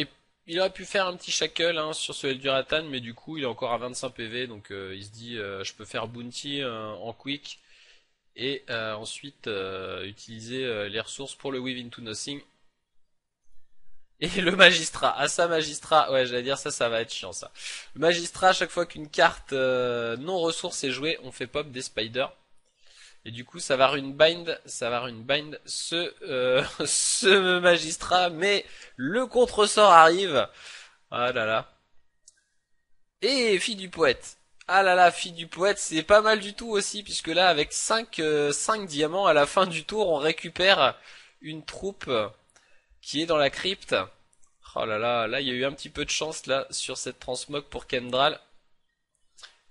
il, aurait pu faire un petit shackle hein, sur ce Elduratan, mais du coup il est encore à 25 PV, donc euh, il se dit euh, je peux faire bounty euh, en quick et ensuite utiliser les ressources pour le Weave into Nothing. Et le magistrat, ah ça magistrat, ouais j'allais dire ça ça va être chiant ça. Le magistrat, à chaque fois qu'une carte non ressource est jouée, on fait pop des spiders. Et du coup, ça va rune bind, ça va rune bind ce, euh, (laughs) ce magistrat, mais le contresort arrive. Ah là là. Et fille du poète. Ah là là, fille du poète, c'est pas mal du tout aussi, puisque là, avec 5, 5 euh, diamants, à la fin du tour, on récupère une troupe qui est dans la crypte. Oh là là, là, il y a eu un petit peu de chance, là, sur cette transmog pour Kendral.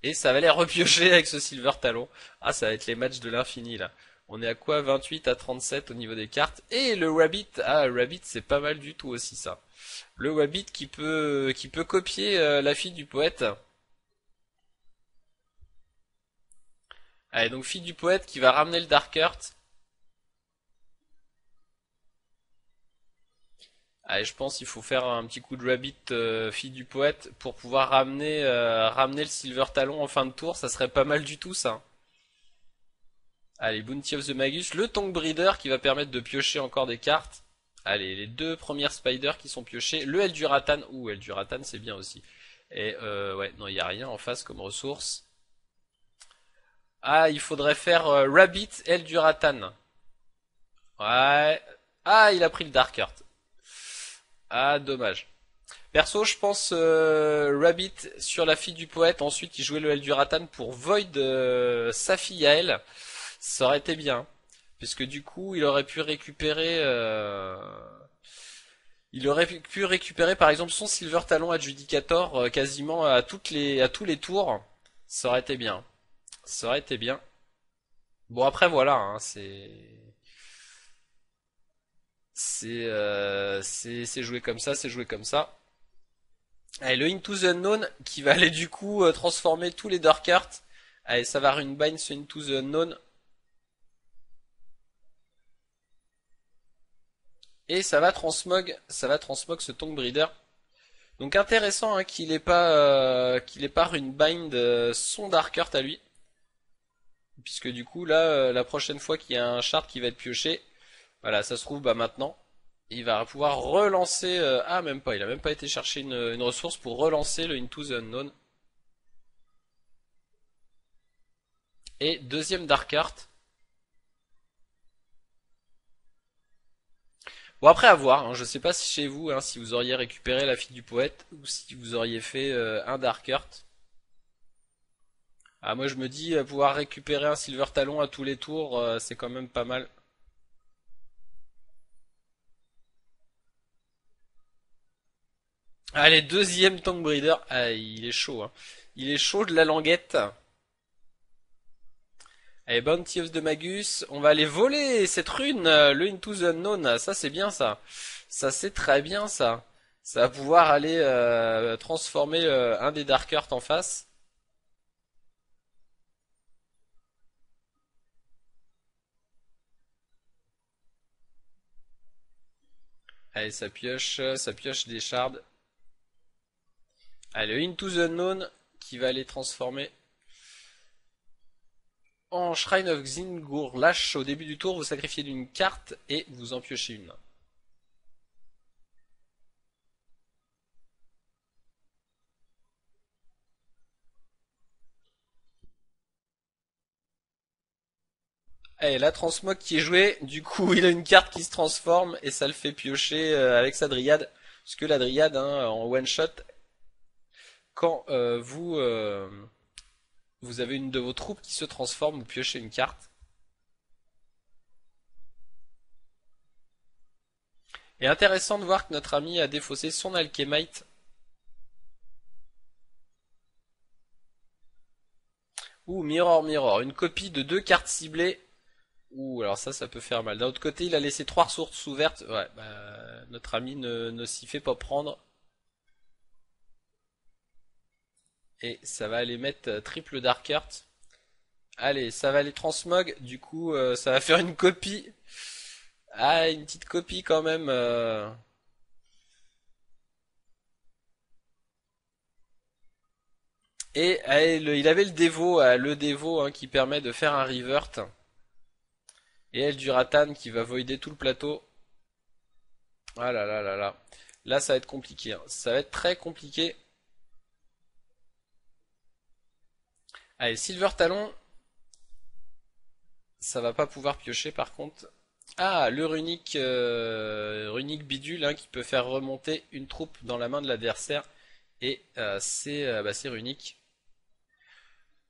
Et ça va les repiocher avec ce Silver Talon. Ah, ça va être les matchs de l'infini là. On est à quoi? 28 à 37 au niveau des cartes. Et le Rabbit, ah Rabbit c'est pas mal du tout aussi ça. Le Rabbit qui peut qui peut copier euh, la fille du poète. Allez donc fille du poète qui va ramener le Dark Earth. Allez, je pense qu'il faut faire un petit coup de rabbit euh, fille du poète pour pouvoir ramener euh, ramener le silver talon en fin de tour, ça serait pas mal du tout ça. Allez, Bounty of the Magus, le Tongue Breeder qui va permettre de piocher encore des cartes. Allez, les deux premières spiders qui sont piochées, le Elduratan, ou Elduratan c'est bien aussi. Et euh, ouais, non, il y a rien en face comme ressource. Ah, il faudrait faire Rabbit Elduratan. Ouais. Ah, il a pris le Dark Earth. Ah, dommage. Perso, je pense euh, Rabbit sur la fille du poète. Ensuite, il jouait le Elduratan pour Void euh, sa fille à elle. Ça aurait été bien. Puisque du coup, il aurait pu récupérer... Euh, il aurait pu récupérer par exemple son Silver Talon Adjudicator quasiment à, à tous les tours. Ça aurait été bien. Ça aurait été bien. Bon après voilà, hein, c'est c'est c'est joué comme ça, c'est joué comme ça. Allez, le Into the Unknown qui va aller du coup euh, transformer tous les Dark Arts. Allez, ça va bind ce Into the Unknown. Et ça va transmog, ça va transmog ce Tongue Breeder. Donc intéressant hein, qu'il ait pas euh, qu'il ait pas bind son Dark Earth à lui. Puisque du coup là la prochaine fois qu'il y a un shard qui va être pioché, voilà, ça se trouve, bah maintenant, il va pouvoir relancer... Euh, ah, même pas, il a même pas été chercher une, ressource pour relancer le Into the Unknown. Et deuxième Dark Art. Bon après à voir, hein, je sais pas si chez vous, hein, si vous auriez récupéré la fille du poète ou si vous auriez fait euh, un Dark Art. Ah moi je me dis euh, pouvoir récupérer un Silver Talon à tous les tours, c'est quand même pas mal. Allez, deuxième Tank Breeder. Ah, il est chaud. Hein. Il est chaud de la languette. Allez, Bounty of the Magus. On va aller voler cette rune, le Into the Unknown. Ça, c'est bien, ça. Ça, c'est très bien, ça. Ça va pouvoir aller euh, transformer euh, un des Dark Earth en face. Allez, ça pioche, ça pioche des shards. Allez, Into the Unknown qui va les transformer en Shrine of Xingur Lâche. Au début du tour, vous sacrifiez d'une carte et vous en piochez une. Allez, la transmog qui est jouée, du coup il a une carte qui se transforme et ça le fait piocher euh, avec sa dryade. Parce que la dryade, hein, en one shot, quand euh, vous euh, vous avez une de vos troupes qui se transforme, vous piochez une carte. Et intéressant de voir que notre ami a défaussé son Alchemite. Ouh, Mirror Mirror, une copie de deux cartes ciblées. Ouh, alors ça, ça peut faire mal. D'un autre côté, il a laissé trois sources ouvertes. Ouais, bah, notre ami ne, ne s'y fait pas prendre. Et ça va aller mettre euh, triple Dark Heart. Allez, ça va aller transmog. Du coup, euh, ça va faire une copie. Ah, une petite copie quand même. Euh. Et il avait le dévo, le dévo hein, qui permet de faire un revert. Et elle du Ratan qui va voider tout le plateau. Ah là là là là. Là, ça va être compliqué. Hein. Ça va être très compliqué. Allez, Silver Talon. Ça va pas pouvoir piocher par contre. Ah, le runique, euh, bidule hein, qui peut faire remonter une troupe dans la main de l'adversaire. Et euh, c'est euh, bah, runique.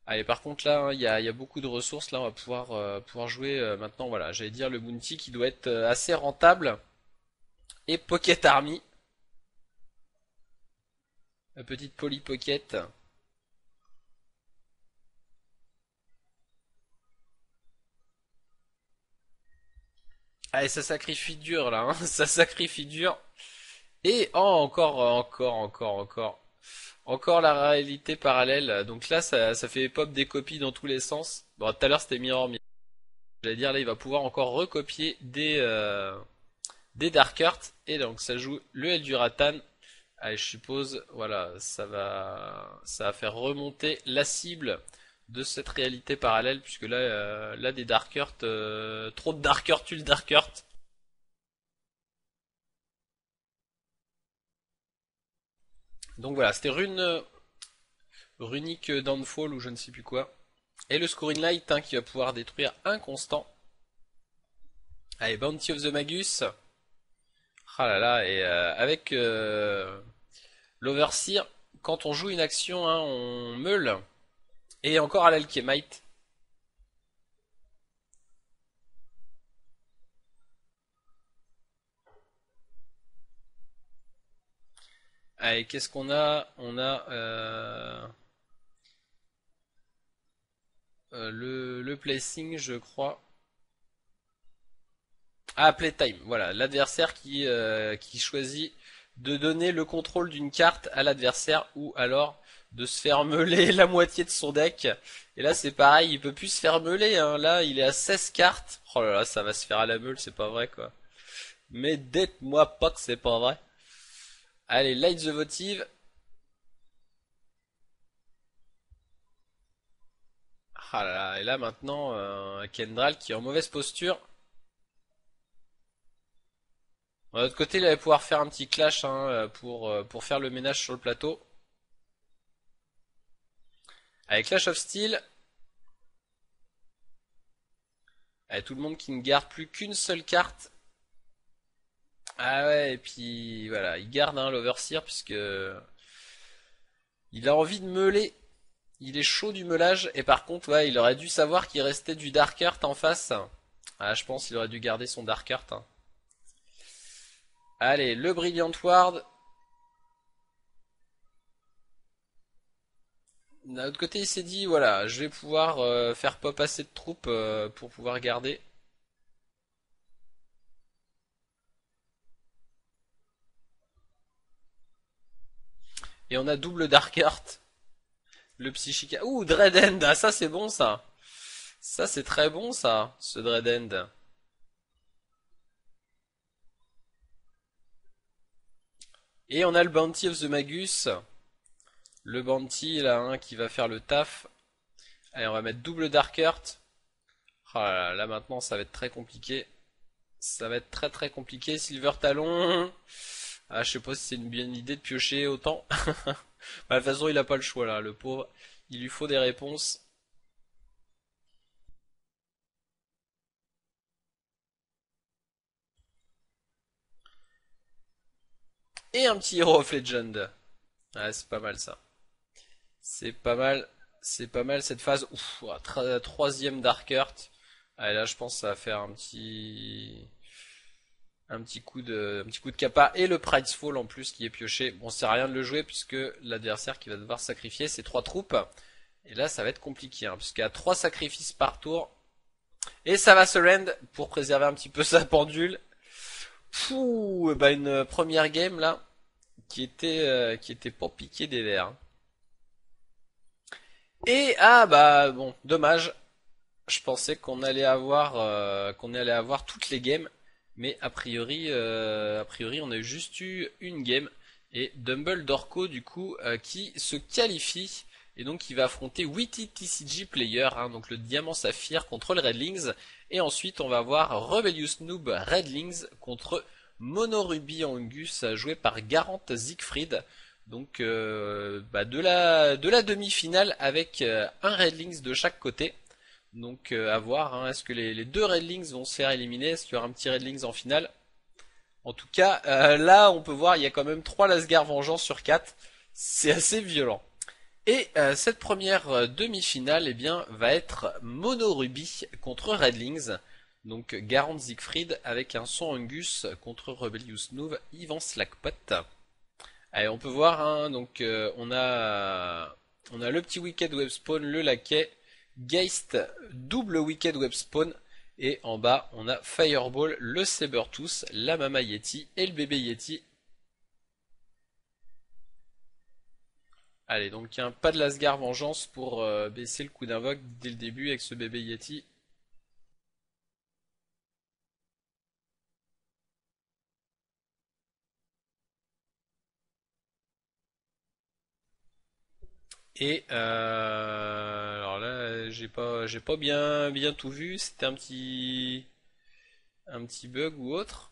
Allez, par contre là, hein, il y, a, beaucoup de ressources. Là, on va pouvoir, pouvoir jouer maintenant. Voilà, j'allais dire le bounty qui doit être assez rentable. Et Pocket Army. La petite Poly Pocket. Allez, ça sacrifie dur là, hein. (laughs) ça sacrifie dur. Et oh, encore, encore, encore, encore. Encore la réalité parallèle. Donc là, ça, ça fait pop des copies dans tous les sens. Bon, tout à l'heure c'était Mirror Mirror. J'allais dire là, il va pouvoir encore recopier des euh, Dark. Et donc ça joue le L du Ratan. Allez, je suppose, voilà, ça va, ça va faire remonter la cible de cette réalité parallèle, puisque là, euh, là des Dark Earth, euh, trop de Dark Earth tue le Dark Earth. Donc voilà, c'était Rune, Runique Downfall ou je ne sais plus quoi. Et le Scoring Light hein, qui va pouvoir détruire un constant. Allez, Bounty of the Magus. Ah là là, et euh, avec l'Overseer, quand on joue une action, hein, on meule et encore à l'alchemite. Allez, qu'est-ce qu'on a? On a euh, euh, le, placing, je crois. Ah, playtime, voilà, l'adversaire euh, qui choisit de donner le contrôle d'une carte à l'adversaire ou alors de se faire meuler (laughs) la moitié de son deck. Et là c'est pareil, il peut plus se faire meuler. Hein. Là il est à 16 cartes. Oh là là, ça va se faire à la meule, c'est pas vrai quoi. Mais dites-moi pas que c'est pas vrai. Allez, Light the Votive. Ah là là, et là maintenant, euh, Kendral qui est en mauvaise posture. De l'autre côté, il va pouvoir faire un petit clash hein, euh, pour faire le ménage sur le plateau. Avec Clash of Steel. Avec tout le monde qui ne garde plus qu'une seule carte. Ah ouais, et puis voilà, il garde hein, l'Overseer puisque il a envie de meuler. Il est chaud du meulage et par contre, ouais, il aurait dû savoir qu'il restait du Dark Earth en face. Ah, je pense qu'il aurait dû garder son Dark Earth. Hein. Allez, le Brilliant Ward. D'un autre côté, il s'est dit, voilà, je vais pouvoir euh, faire pop assez de troupes euh, pour pouvoir garder. Et on a double Dark Heart. Le psychique. Ouh, Dreadend. Ah, ça c'est bon ça. Ça c'est très bon ça, ce Dreadend. Et on a le Bounty of the Magus. Le Bounty là qui va faire le taf. Allez, on va mettre double Dark Earth. Là, là, maintenant ça va être très compliqué. Ça va être très très compliqué. Silver Talon. Ah, je sais pas si c'est une bonne idée de piocher autant. (laughs) bah, de toute façon, il a pas le choix là, le pauvre. Il lui faut des réponses. Et un petit Hero of Legend. Ah, c'est pas mal ça. C'est pas mal, c'est pas mal cette phase. Ouf, troisième Dark Earth. Allez, là, je pense que ça va faire un petit, coup de, un kappa et le Fall en plus qui est pioché. Bon, c'est rien de le jouer puisque l'adversaire qui va devoir sacrifier ses trois troupes. Et là, ça va être compliqué, hein, puisqu'il y a trois sacrifices par tour. Et ça va se rend pour préserver un petit peu (laughs) sa pendule. Pouh, bah une première game là qui était euh, qui était pas piqué des verres. Et ah bah bon, dommage. Je pensais qu'on allait avoir euh, qu'on allait avoir toutes les games, mais a priori euh, a priori on a juste eu une game et Dumbledore du coup euh, qui se qualifie Et donc il va affronter Witty TCG Player, hein, donc le diamant saphir contre le Redlings. Et ensuite on va voir Rebellious Noob Redlings contre Monoruby Angus joué par Garant Siegfried. Donc euh, bah, de la, de la demi-finale avec euh, un Redlings de chaque côté. Donc euh, à voir, hein, est-ce que les, deux Redlings vont se faire éliminer? Est-ce qu'il y aura un petit Redlings en finale? En tout cas, là on peut voir, il y a quand même 3 Lasgar Vengeance sur 4. C'est assez violent. Et cette première demi-finale eh bien, va être Monoruby contre Redlings. Donc Garant Siegfried avec un son Angus contre Rebellious Nouve Ivan Slackpot. Allez, on peut voir, hein, donc euh, on a le petit Wicked Web Spawn, le laquais, Geist, double Wicked Web Spawn, et en bas on a Fireball, le Sabertooth, la Mama Yeti et le bébé Yeti. Allez, donc un pas de Lasgar Vengeance pour euh, baisser le coup d'invoque dès le début avec ce bébé Yeti. Et euh, alors là, j'ai pas, j'ai pas bien, tout vu. C'était un petit, bug ou autre.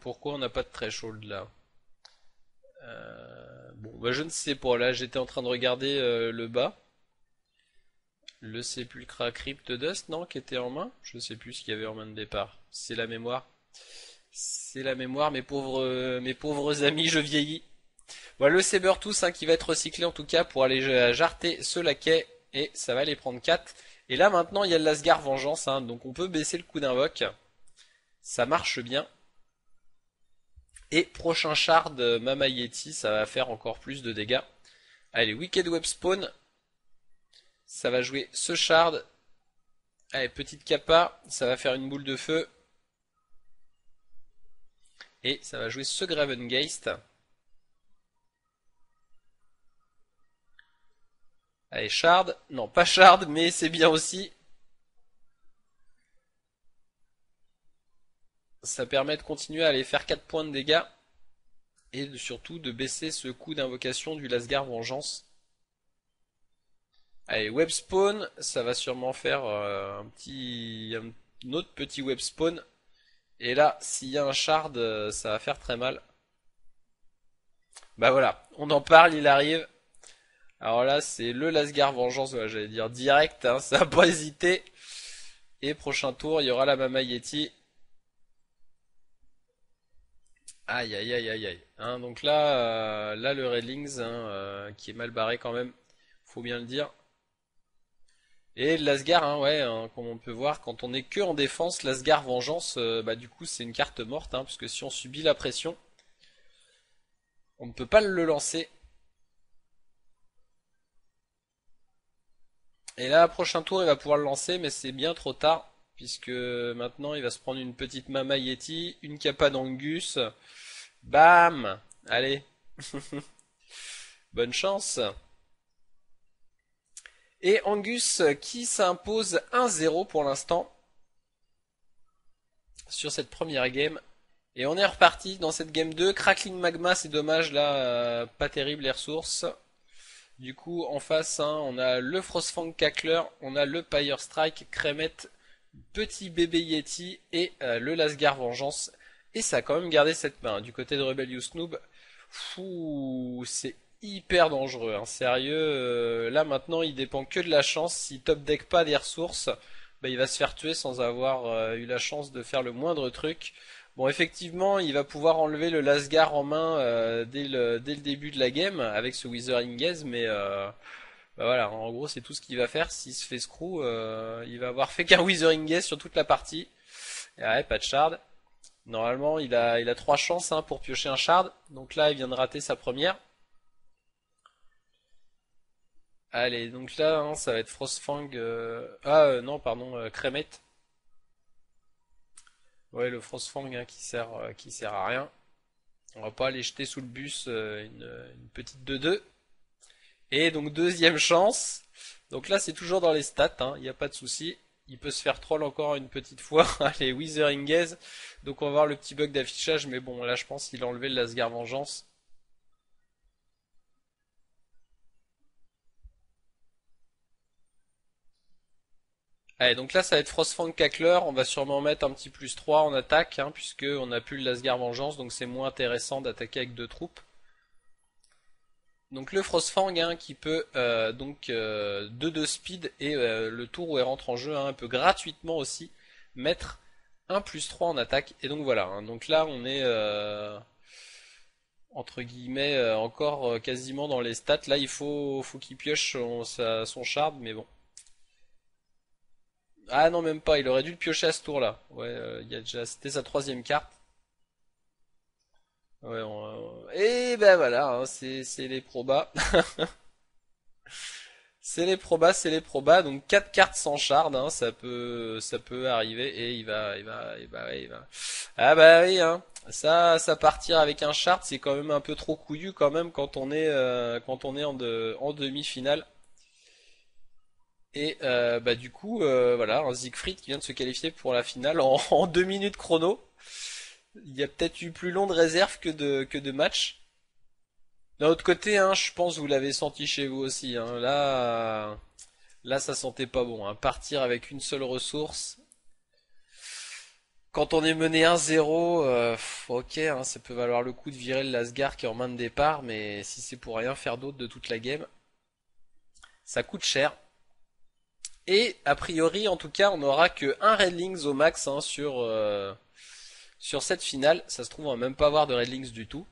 Pourquoi on n'a pas de threshold là? Euh, Bon, bah je ne sais pas. Là, j'étais en train de regarder euh, le bas. Le Sepulcra Crypt Dust, non, qui était en main. Je ne sais plus ce qu'il y avait en main de départ. C'est la mémoire. C'est la mémoire, mes pauvres amis, je vieillis. Voilà le Sabertooth hein, qui va être recyclé en tout cas pour aller jarter ce laquais et ça va les prendre 4. Et là maintenant il y a le Lasgar Vengeance, hein, donc on peut baisser le coup d'invoque. Ça marche bien. Et prochain shard Mama Yeti, ça va faire encore plus de dégâts. Allez, Wicked Web Spawn. Ça va jouer ce shard. Allez, petite kappa, ça va faire une boule de feu. Et ça va jouer ce Gravengeist. Allez, Shard. Non, pas Shard, mais c'est bien aussi. Ça permet de continuer à aller faire 4 points de dégâts. Et surtout de baisser ce coup d'invocation du Lasgar Vengeance. Allez, Web Spawn, ça va sûrement faire euh, un petit, un autre petit Web Spawn. Et là, s'il y a un Shard, euh, ça va faire très mal. Bah voilà, on en parle, il arrive. Alors là, c'est le Lasgar Vengeance, j'allais dire direct, hein, ça n'a pas hésité. Et prochain tour, il y aura la Mama Yeti. Aïe aïe aïe aïe aïe. Hein, donc là, euh, là le Redlings, hein, euh, qui est mal barré quand même, faut bien le dire. Et Lasgar, ouais, comme on peut voir, quand on est que en défense, Lasgar Vengeance, euh, bah du coup c'est une carte morte, hein, parce que si on subit la pression, on ne peut pas le lancer. Et là, prochain tour, il va pouvoir le lancer, mais c'est bien trop tard, puisque maintenant, il va se prendre une petite Mama Yeti, une Kappa d'Angus. Bam Allez (laughs) Bonne chance Et Angus qui s'impose 1-0 pour l'instant sur cette première game. Et on est reparti dans cette game 2. Crackling Magma, c'est dommage là, euh, pas terrible les ressources. Du coup, en face, hein, on a le Frostfang Cackler, on a le Pyre Strike, Crémette, Petit Bébé Yeti et euh, le Lasgar Vengeance. Et ça a quand même gardé cette main. Du côté de Rebellious Noob, c'est hyper dangereux. Hein. Sérieux, euh, là maintenant, il dépend que de la chance. Si top deck pas des ressources, bah, il va se faire tuer sans avoir euh, eu la chance de faire le moindre truc. Bon, effectivement, il va pouvoir enlever le Lasgar en main euh, dès, le, début de la game avec ce Withering Gaze, mais euh, bah voilà, en gros, c'est tout ce qu'il va faire. S'il se fait screw, euh, il va avoir fait (laughs) qu'un Withering Gaze sur toute la partie. Et ouais, pas de shard. Normalement, il a, trois chances hein, pour piocher un shard. Donc là, il vient de rater sa première. Allez, donc là, hein, ça va être Frostfang. Ah non, pardon, Crémette. Ouais, le Frostfang hein, qui sert euh, qui sert à rien. On va pas aller jeter sous le bus euh, une, petite 2-2. Et donc deuxième chance. Donc là c'est toujours dans les stats, il hein, n'y a pas de souci. Il peut se faire troll encore une petite fois. (laughs) Allez, Withering Gaze. Donc on va voir le petit bug d'affichage, mais bon là je pense qu'il a enlevé le Lasgar Vengeance. Allez, donc là ça va être Frostfang Cackler, on va sûrement mettre un petit plus 3 en attaque, hein, puisque on a plus le Lasgar Vengeance, donc c'est moins intéressant d'attaquer avec deux troupes. Donc le Frostfang hein, qui peut euh, donc 2 euh, speed et euh, le tour où elle rentre en jeu, hein, peut gratuitement aussi mettre un plus 3 en attaque. Et donc voilà, hein. donc là on est entre guillemets encore quasiment dans les stats. Là il faut, faut qu'il pioche son, son shard, mais bon. Ah non même pas, il aurait dû le piocher à ce tour là. Ouais, il y a déjà c'était sa troisième carte. Ouais, Et ben voilà, hein, c'est les probas. (laughs) c'est les probas, c'est les probas. Donc quatre cartes sans shard, hein, ça peut ça peut arriver et il va il va il va il va. Ah bah oui hein. Ça ça partir avec un shard, c'est quand même un peu trop couillu quand même quand on est euh, quand on est en en demi-finale. Et euh, bah du coup euh, voilà, un Siegfried qui vient de se qualifier pour la finale en, (laughs) deux minutes chrono il y a peut-être eu plus long de réserve que de, que de match. D'un autre côté, hein, je pense que vous l'avez senti chez vous aussi. Hein. Là, là, ça sentait pas bon. Hein. Partir avec une seule ressource. Quand on est mené 1-0, euh, ok, hein, ça peut valoir le coup de virer le Lasgar qui est en main de départ, mais si c'est pour rien faire d'autre de toute la game, ça coûte cher. Et a priori, en tout cas, on n'aura que un Redlings au max hein, sur, euh, sur cette finale, ça se trouve, on va même pas avoir de Redlings du tout.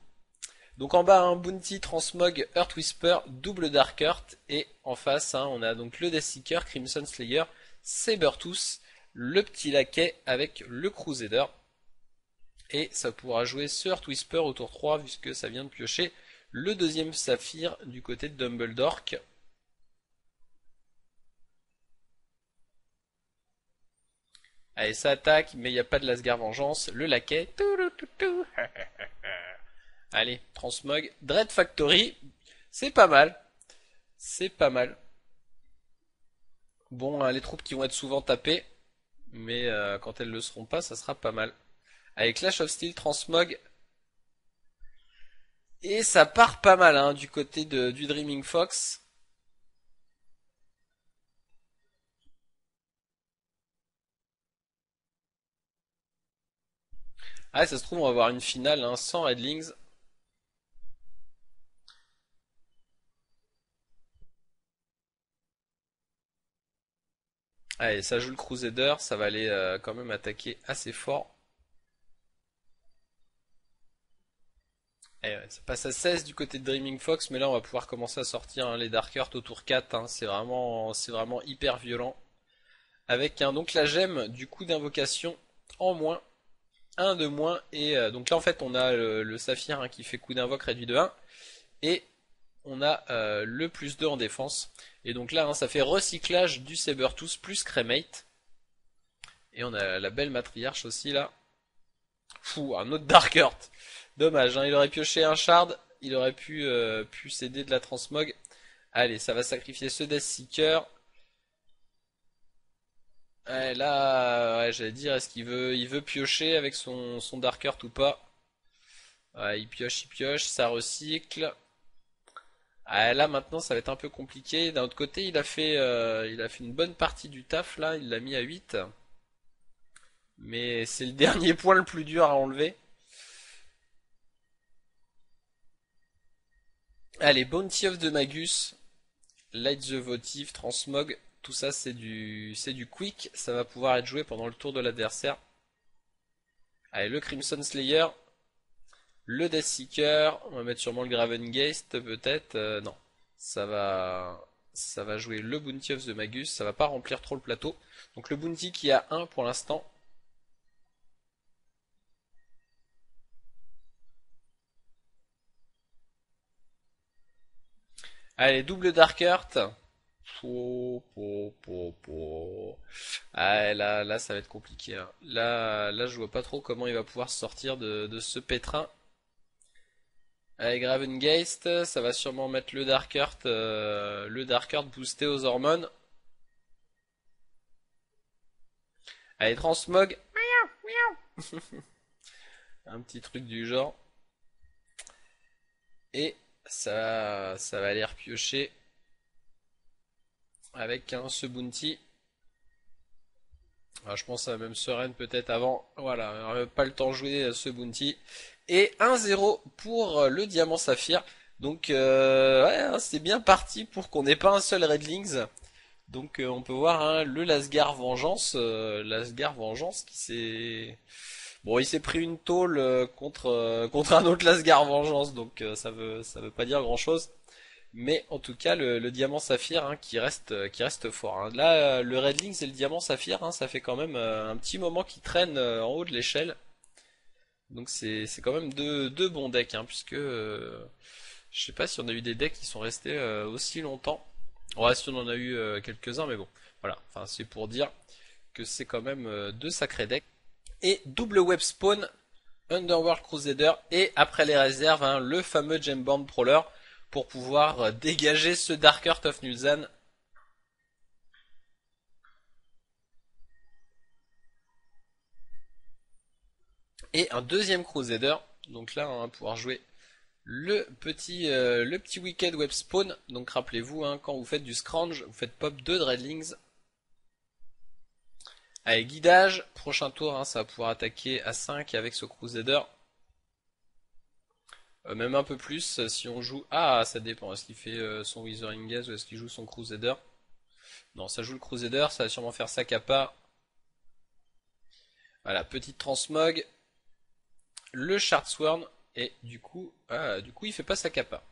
Donc en bas, un Bounty, Transmog, Earth Whisper, double Dark Earth. Et en face, hein, on a donc le Deathseeker, Crimson Slayer, Sabertooth, le petit laquais avec le Crusader. Et ça pourra jouer ce Earth Whisper au tour 3, puisque ça vient de piocher le deuxième Saphir du côté de Dumbledore. Allez, ça attaque, mais il n'y a pas de Lasgar Vengeance. Le laquais. (laughs) Allez, Transmog. Dread Factory. C'est pas mal. C'est pas mal. Bon, hein, les troupes qui vont être souvent tapées. Mais euh, quand elles le seront pas, ça sera pas mal. Avec Clash of Steel, Transmog. Et ça part pas mal hein, du côté de, du Dreaming Fox. Ah, ça se trouve, on va avoir une finale hein, sans Redlings. Allez, ça joue le Crusader, ça va aller euh, quand même attaquer assez fort. ça passe à 16 du côté de Dreaming Fox, mais là on va pouvoir commencer à sortir hein, les Dark Earth au tour 4. Hein. c'est vraiment, vraiment hyper violent. Avec donc la gemme du coup d'invocation en moins un de moins. Et euh, donc là, en fait, on a le, saphir hein, qui fait coup d'invoque réduit de 1. Et on a euh, le plus 2 en défense. Et donc là, hein, ça fait recyclage du Sabertooth plus Cremate. Et on a la belle matriarche aussi là. Fou, un autre Dark Earth. Dommage, hein, il aurait pioché un shard. Il aurait pu, euh, pu céder de la transmog. Allez, ça va sacrifier ce Death Seeker. Là, j'allais dire, est-ce qu'il veut, il veut piocher avec son, son Dark ou pas? Il pioche, il pioche, ça recycle. Là, maintenant, ça va être un peu compliqué. D'un autre côté, il a fait, euh, une bonne partie du taf, là. Il l'a mis à 8. Mais c'est le (laughs) dernier point le plus dur à enlever. Allez, Bounty of the Magus, Light the Votive, Transmog, tout ça c'est du c'est du quick, ça va pouvoir être joué pendant le tour de l'adversaire. Allez, le Crimson Slayer, le Death Seeker, on va mettre sûrement le Gravengeist peut-être, euh, non. Ça va ça va jouer le Bounty of the Magus, ça va pas remplir trop le plateau. Donc le Bounty qui a 1 pour l'instant. Allez, double Dark Ah, là, là, ça va être compliqué. Hein. Là, là, je vois pas trop comment il va pouvoir sortir de, ce pétrin. Allez, Gravengeist, ça va sûrement mettre le Dark euh, le boosté aux hormones. Allez, Transmog. (laughs) Un petit truc du genre. Et ça, ça va aller repiocher avec un ce bounty. Ah, je pense à même Seren peut-être avant. Voilà, pas le temps de jouer ce bounty. Et 1-0 pour le diamant saphir. Donc euh, hein, c'est bien parti pour qu'on n'ait pas un seul Redlings. Donc euh, on peut voir hein, le Lasgar Vengeance, euh, Vengeance qui s'est bon, il s'est pris une tôle euh, contre (laughs) contre un autre Lasgar Vengeance, donc ça veut ça veut pas dire grand chose. Mais en tout cas le, diamant saphir hein, qui reste qui reste fort. Hein. Là le Redlings et le diamant saphir, hein, ça fait quand même un petit moment qu'ils traînent en haut de l'échelle. Donc c'est quand même deux deux bons decks puisque je sais pas si on a eu des decks qui sont restés euh, aussi longtemps. Ouais, si on en a eu euh, quelques-uns, mais bon. Voilà, enfin c'est pour dire que c'est quand même euh, deux sacrés decks. Et double web spawn, Underworld Crusader, et après les réserves, le fameux Gemborn Prowler, pour pouvoir dégager ce Dark of Nulzan. Et un deuxième Crusader, donc là on va pouvoir jouer le petit, euh, le petit Wicked Web Spawn. Donc rappelez-vous, hein, quand vous faites du scrounge, vous faites pop 2 Dreadlings. Allez, guidage, prochain tour, hein, ça va pouvoir attaquer à 5 avec ce Crusader. Euh, même un peu plus euh, si on joue... Ah, ça dépend, est-ce qu'il fait son Withering Gaze ou est-ce qu'il joue son Crusader? Non, ça joue le Crusader, ça va sûrement faire sa capa. Voilà, petite transmog. Le Sworn et du coup, ah, du coup, il fait pas sa capa.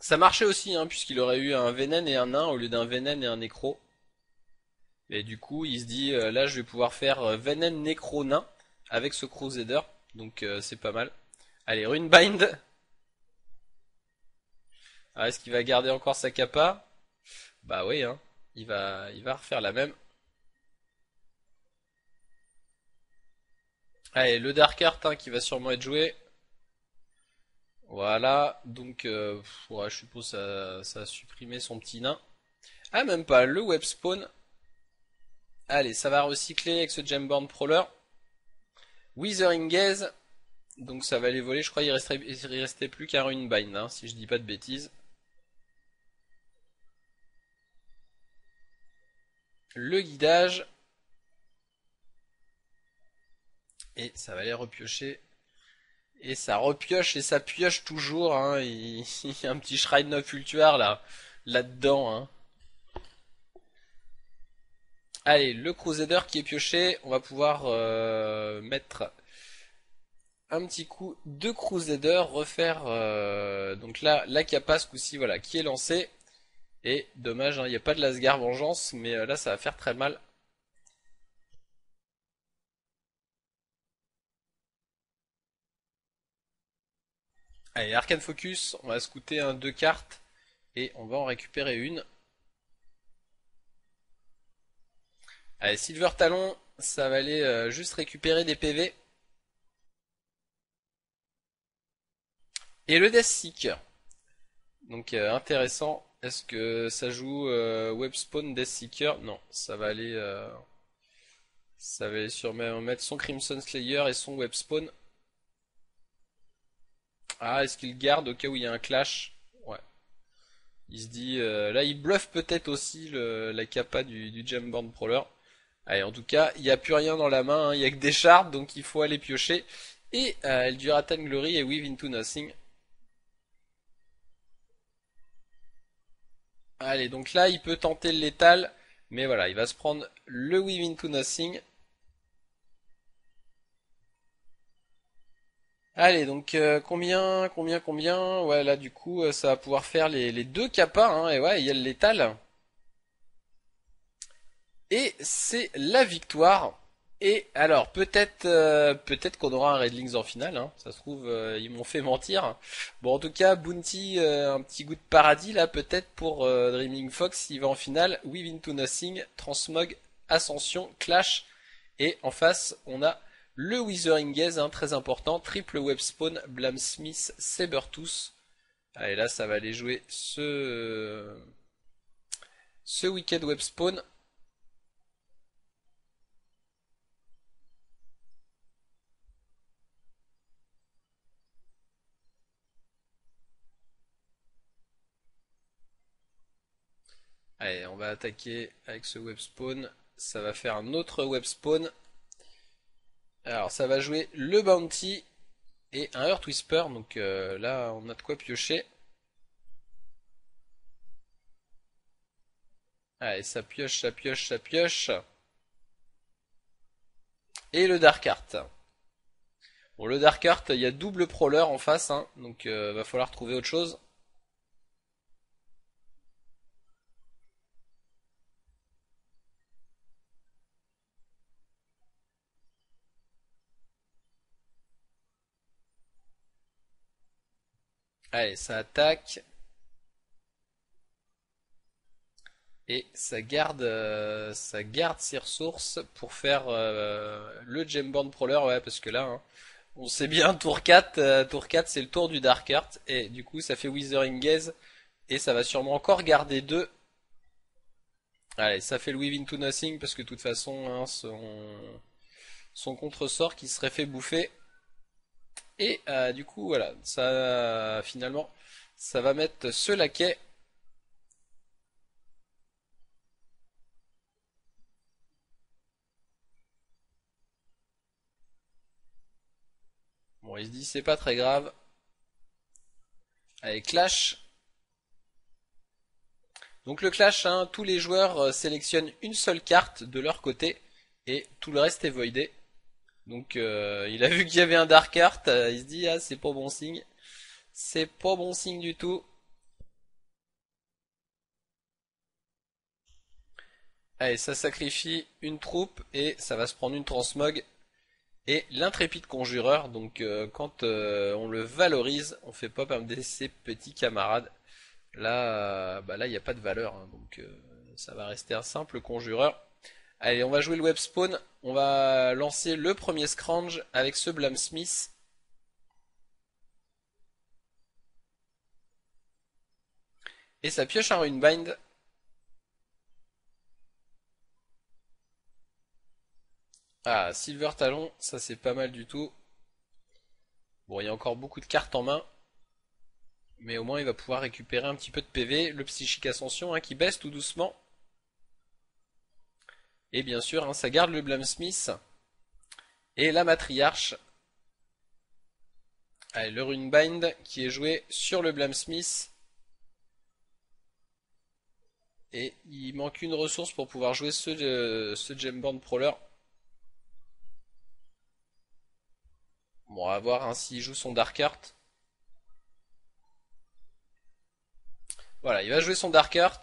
Ça marchait aussi, hein, puisqu'il aurait eu un Vénen et un Nain au lieu d'un Vénen et un Nécro. Et du coup, il se dit, euh, là, je vais pouvoir faire euh, Vénen, Nécro, Nain avec ce Crusader. Donc, euh, c'est pas mal. Allez, Runebind. Ah, est-ce qu'il va garder encore sa capa? Bah oui, hein. Il va, il refaire la même. Allez, le Dark Art hein, qui va sûrement être joué. Voilà, donc je suppose ça, ça a supprimé son petit nain. Ah même pas, le web spawn. Allez, ça va recycler avec ce Gemborn Prowler. Withering Gaze. Donc ça va aller voler, je crois qu'il restait, restait plus qu'un Runebind, hein, si je dis pas de bêtises. Le guidage. Et ça va aller repiocher. Et ça repioche et ça pioche toujours. Hein. Il, (laughs) y a un petit Shrine of Ultuar là, là-dedans. Hein. Allez, le Crusader qui est pioché, on va pouvoir euh, mettre un petit coup de Crusader, refaire euh, donc là la capa ce coup-ci, voilà, qui est lancé. Et dommage, hein, il n'y a pas de Lasgar Vengeance, mais euh, là ça va faire très mal Allez, Arcane Focus, on va scouter un deux cartes et on va en récupérer une. Allez, Silver Talon, ça va aller euh, juste récupérer des PV. Et le Death Seeker. Donc euh, intéressant. Est-ce que ça joue euh, Web Spawn Death Seeker? Non, ça va aller ça va aller sûrement mettre son Crimson Slayer et son Web Spawn. Ah, est-ce qu'il garde au cas où il y a un clash? Ouais. Il se dit... Là, il bluffe peut-être aussi la capa du, du Gemborn Prowler. Allez, en tout cas, il n'y a plus rien dans la main. Hein. Il n'y a que des shards, donc il faut aller piocher. Et euh, Elduratan Glory et Weave Into Nothing. Allez, donc là, il peut tenter le létal. Mais voilà, il va se prendre le Weave Into Nothing. Allez, donc euh, combien, combien, combien? Ouais, là du coup, euh, ça va pouvoir faire les, deux capas, hein, et ouais, il y a le létal. Et c'est la victoire. Et alors, peut-être euh, qu'on aura un Redlings en finale, hein. ça se trouve, ils m'ont fait mentir. Bon, en tout cas, Bounty, un petit goût de paradis, là, peut-être pour Dreaming Fox, il va en finale. Weave into Nothing, Transmog, Ascension, Clash. Et en face, on a le Withering Gaze, hein, très important. Triple Web Spawn, Blamsmith, Sabertooth. Allez, là, ça va aller jouer ce, ce Wicked Web Spawn. Allez, on va attaquer avec ce web spawn. Ça va faire un autre web spawn. Alors, ça va jouer le bounty et un Earth Whisper. Donc euh, là, on a de quoi piocher. Allez, ça pioche, ça pioche, ça pioche. Et le Dark Art. Bon, le Dark Art, il y a double prowler en face, hein, donc euh, va falloir trouver autre chose. Allez, ça attaque. Et ça garde, euh, ça garde ses ressources pour faire euh, le Gemborn Prowler, ouais, parce que là, hein, on sait bien, tour 4, euh, tour 4 c'est le tour du Dark Art, et du coup ça fait Withering Gaze, et ça va sûrement encore garder 2. Allez, ça fait le Weave into Nothing, parce que de toute façon, hein, son, son contre-sort qui serait fait bouffer. Et euh, du coup, voilà, ça finalement, ça va mettre ce laquais Bon, il se dit c'est pas très grave. Allez, clash. Donc le clash, hein, tous les joueurs euh, sélectionnent une seule carte de leur côté et tout le reste est voidé. Donc euh, il a (laughs) vu qu'il y avait un dark art, euh, il se dit ah c'est pas bon signe. C'est pas bon signe du tout. Allez, ça sacrifie une troupe et ça va se prendre une transmog et l'intrépide conjureur. Donc euh, quand on le valorise, on fait pop un de ses petits camarades. Là, bah là il n'y a pas de valeur, hein, donc ça va rester un simple conjureur. Allez, on va jouer le web spawn. On va lancer le premier scrange avec ce Blamsmith. Et ça pioche un Runebind. Ah, Silver Talon, ça c'est pas mal du tout. Bon, il y a encore beaucoup de cartes en main. Mais au moins il va pouvoir récupérer un petit peu de PV. Le Psychique Ascension hein, qui baisse tout doucement. Et bien sûr, hein, ça garde le Blamsmith. Et la Matriarche. Allez, le Runebind qui est joué sur le Blamsmith. Et il manque une ressource pour pouvoir jouer ce, euh, ce Prowler. Bon, on va voir hein, s'il joue son Dark Art. Voilà, il va jouer son Dark Art.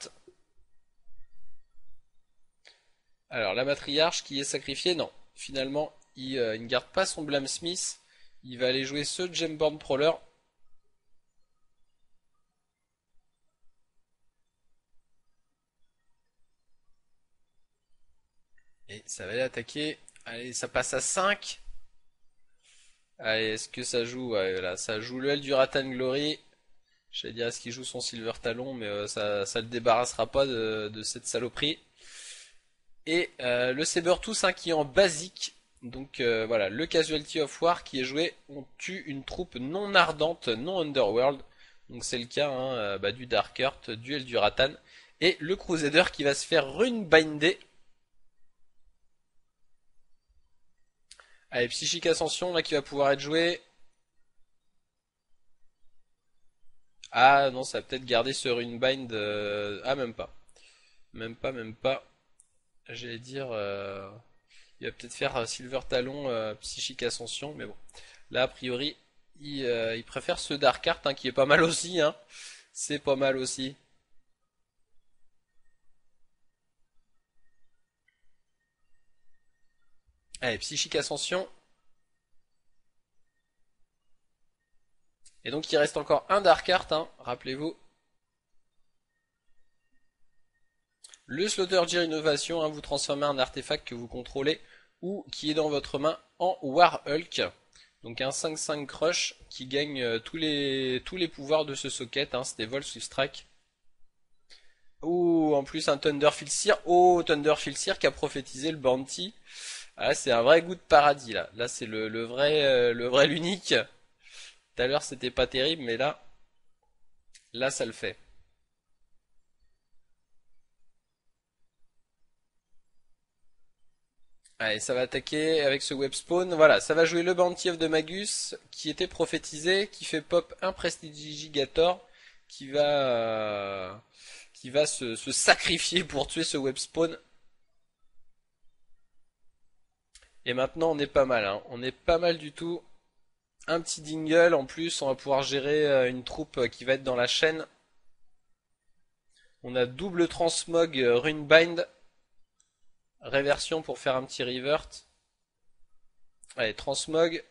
Alors, la matriarche qui est sacrifiée, non. Finalement, il, euh, ne garde pas son Blamsmith. Il va aller jouer ce Gemborn Prowler. Et ça va aller attaquer. Allez, ça passe à 5. Allez, est-ce que ça joue? Ouais, là, ça joue le L du Ratan Glory. J'allais dire est-ce qu'il joue son Silver Talon, mais euh, ça, ça le débarrassera pas de, cette saloperie. Et euh, le Saber tous hein, qui est en basique. Donc euh, voilà, le Casualty of War qui est joué, on tue une troupe non ardente, non Underworld. Donc c'est le cas hein, bah, du Dark Earth, du Ratan. Et le Crusader qui va se faire runebinder Allez, Psychique Ascension, là, qui va pouvoir être joué. Ah non, ça va peut-être garder ce Runebind. Euh... Ah, même pas. Même pas, même pas. J'allais dire... Euh, il va peut-être faire euh, Silver Talon, euh, Psychique Ascension, mais bon. Là, a priori, il, préfère ce Dark Art, hein, qui est pas mal aussi. Hein. C'est pas mal aussi. Allez, Psychique Ascension. Et donc il reste encore un Dark Art, hein, rappelez-vous. Le Slaughter Gear Innovation, hein, vous transformez un artefact que vous contrôlez ou qui est dans votre main en War Hulk. Donc un 5-5 crush qui gagne euh, tous, les, pouvoirs de ce socket, hein, c'était Vol Strike. Ou en plus un Thunder Seer. Oh, Thunder Seer qui a prophétisé le Bounty. Ah, c'est un vrai goût de paradis là. Là, c'est le, vrai, euh, le vrai l'unique. Tout à l'heure, c'était pas terrible, mais là, là, ça le fait. Allez, ça va attaquer avec ce web spawn. Voilà, ça va jouer le of the Magus qui était prophétisé, qui fait pop un Prestigigator qui va euh, qui va se, sacrifier pour tuer ce web spawn. Et maintenant on est pas mal, hein. on est pas mal du tout. Un petit dingle en plus, on va pouvoir gérer euh, une troupe qui va être dans la chaîne. On a double transmog euh, runebind Réversion pour faire un petit revert. Allez, transmog.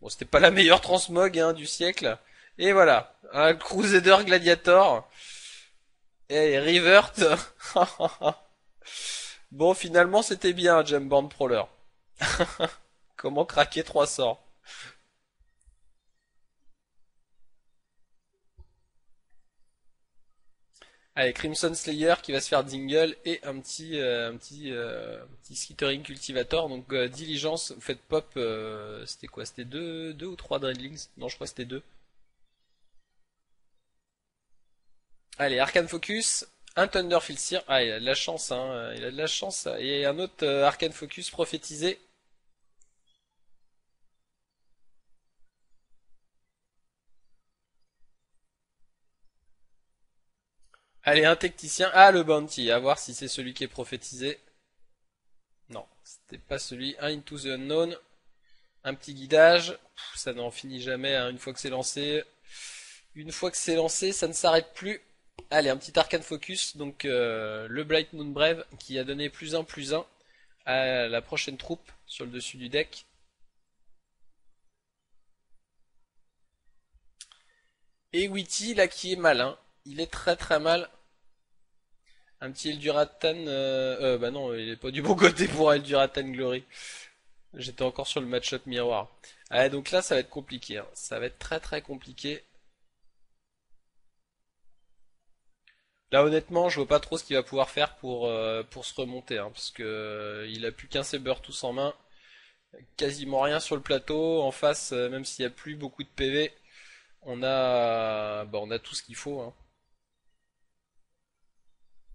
Bon, c'était pas la meilleure transmog hein, du siècle. Et voilà, un Crusader Gladiator. Et revert. (laughs) bon, finalement, c'était bien, Jamband Prowler. (laughs) Comment craquer 300 Allez Crimson Slayer qui va se faire Dingle et un petit euh, un petit euh, petit Skittering Cultivator. Donc euh, Diligence, vous faites pop. Euh, c'était quoi? C'était deux deux ou trois Dreadlings? Non, je crois que c'était deux. Allez, Arcane Focus, un Thunderfield Seer. Ah, il a de la chance, hein. Il a de la chance. Et un autre Arcane Focus prophétisé Allez, un technicien. Ah, le bounty. À voir si c'est celui qui est prophétisé. Non, c'était pas celui. Un Into the Unknown. Un petit guidage. ça n'en finit jamais hein, une fois que c'est lancé. Une fois que c'est lancé, ça ne s'arrête plus. Allez, un petit Arcane Focus. Donc, euh, le Bright Moon Brave qui a donné plus 1 plus 1 à la prochaine troupe sur le dessus du deck. Et Witty, là, qui est malin. Il est très très mal. Un petit Elduratan, euh, euh, bah non, il est pas du bon (laughs) côté pour Elduratan Glory. J'étais encore sur le match-up miroir. Ah, donc là, ça va être compliqué. Hein. Ça va être très très compliqué. Là, honnêtement, je vois pas trop ce qu'il va pouvoir faire pour, euh, se remonter. Hein, parce que il a plus qu'un Saber tous en main. Quasiment rien sur le plateau. En face, même s'il y a plus beaucoup de PV, on a, bah, on a tout ce qu'il faut. Hein.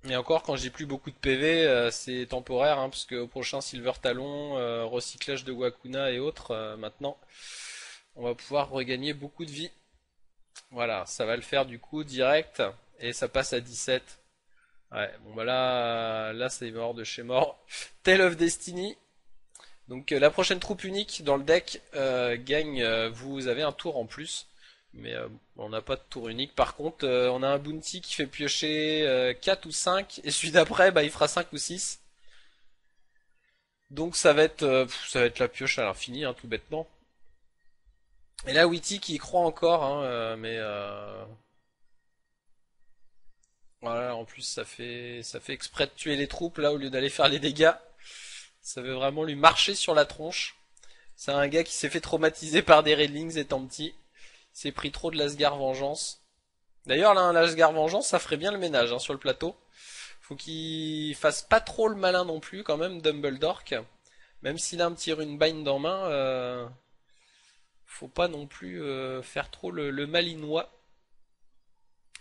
Et encore, quand j'ai plus beaucoup de PV, euh, c'est temporaire, hein, parce qu'au prochain Silver Talon, euh, recyclage de Wakuna et autres, euh, maintenant, on va pouvoir regagner beaucoup de vie. Voilà, ça va le faire du coup direct, et ça passe à 17. Ouais, bon bah là, là c'est mort de chez mort. (laughs) Tale of Destiny. Donc la prochaine troupe unique dans le deck gagne, vous avez un tour en plus. Mais euh, on n'a pas de tour unique. Par contre, euh, on a un bounty qui fait piocher 4 euh, ou 5. Et celui d'après, bah, il fera 5 ou 6. Donc ça va être ça va être la pioche à l'infini, hein, tout bêtement. Et là, Witty qui y croit encore, hein, mais voilà. En plus, ça fait ça fait exprès de tuer les troupes là au lieu d'aller faire les dégâts. Ça veut vraiment lui marcher sur la tronche. C'est un gars qui s'est fait traumatiser par des Redlings étant petit s'est pris trop de Lasgar Vengeance. D'ailleurs, là, un Lasgar Vengeance, ça ferait bien le ménage hein, sur le plateau. Faut qu'il fasse pas trop le malin non plus, quand même, Dumbledore. Même s'il a un petit runebind en main, euh, faut pas non plus euh, faire trop le, malinois.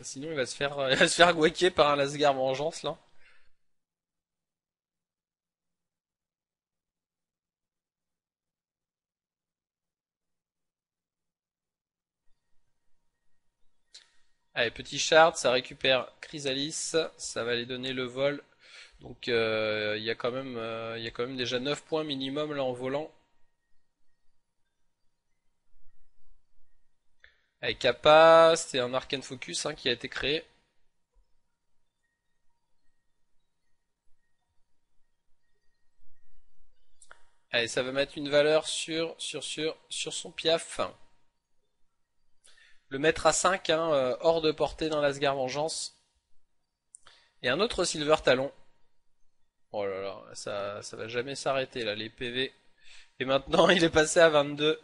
Sinon, il va se faire, (laughs) il va par un Lasgar Vengeance, là. Allez, petit shard, ça récupère Chrysalis, ça va aller donner le vol. Donc euh, il y a quand même euh, il y a quand même déjà 9 points minimum là en volant. Allez, Kappa, c'est un Arcane Focus hein, qui a été créé. Allez, ça va mettre une valeur sur sur sur sur son piaf le mettre à 5, hein, euh, hors de portée dans l'Asgard Vengeance. Et un autre Silver Talon. Oh là là, ça, ça va jamais s'arrêter là, les PV. Et maintenant, (laughs) il est passé à 22.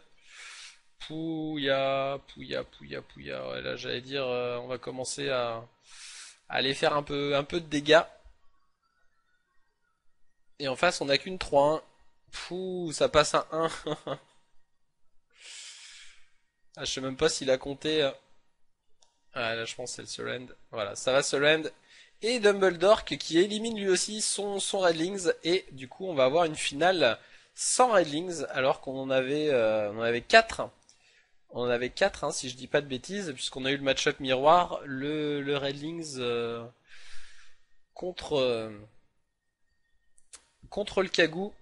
Pouya, pouya, pouya, pouya. Ouais, là, j'allais dire, euh, on va commencer à, aller faire un peu, un peu de dégâts. Et en face, on n'a qu'une 3-1. Pouh, ça passe à 1. (laughs) Ah, je sais même pas s'il a compté. Euh. Ah, là, je pense c'est le surrend. Voilà, ça va surrend. et Dumbledore qui élimine lui aussi son, Redlings et du coup on va avoir une finale sans Redlings alors qu'on en avait euh, on en avait 4 on en avait 4 hein, si je dis pas de bêtises puisqu'on a eu le match-up miroir le, Redlings euh, contre contre le Kagou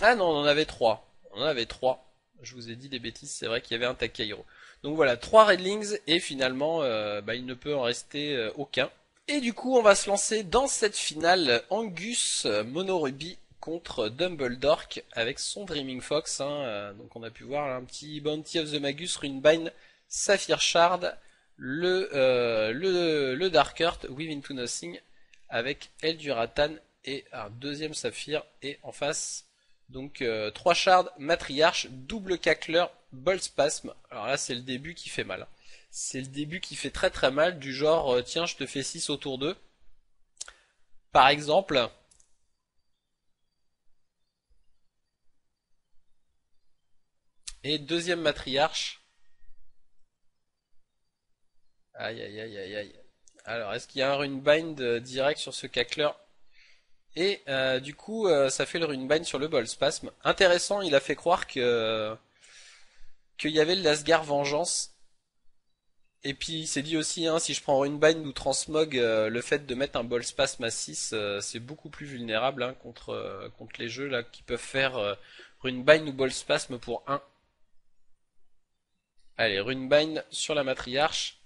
ah non on en avait 3 on en avait 3 je vous ai dit des bêtises c'est vrai qu'il y avait un Takahiro donc voilà, trois Redlings et finalement euh, bah, il ne peut en rester euh, aucun. Et du coup on va se lancer dans cette finale Angus Monoruby contre Dumbledore avec son Dreaming Fox. Hein, euh, donc on a pu voir un petit Bounty of the Magus, Runebind, Saphir Shard, le, le, le Dark Earth, Weave into Nothing avec Elduratan et un deuxième Saphir et en face donc trois shards, matriarche, double cacleur, Ball Spasm. Alors là, c'est le début qui fait mal. C'est le début qui fait très très mal, du genre, euh, tiens, je te fais 6 autour d'eux. Par exemple, et deuxième matriarche. Aïe aïe aïe aïe aïe. Alors, est-ce qu'il y a un runebind euh, direct sur ce cacleur Et euh, du coup, ça fait le runebind sur le ball spasm. Intéressant, il a fait croire que qu'il y avait le Lasgar Vengeance. Et puis il s'est dit aussi, hein, si je prends Runebind ou Transmog, euh, le fait de mettre un Ball Spasm à 6, euh, c'est beaucoup plus vulnérable hein, contre, euh, contre les jeux là qui peuvent faire Runebind ou Spasm pour 1. Allez, Runebind sur la matriarche.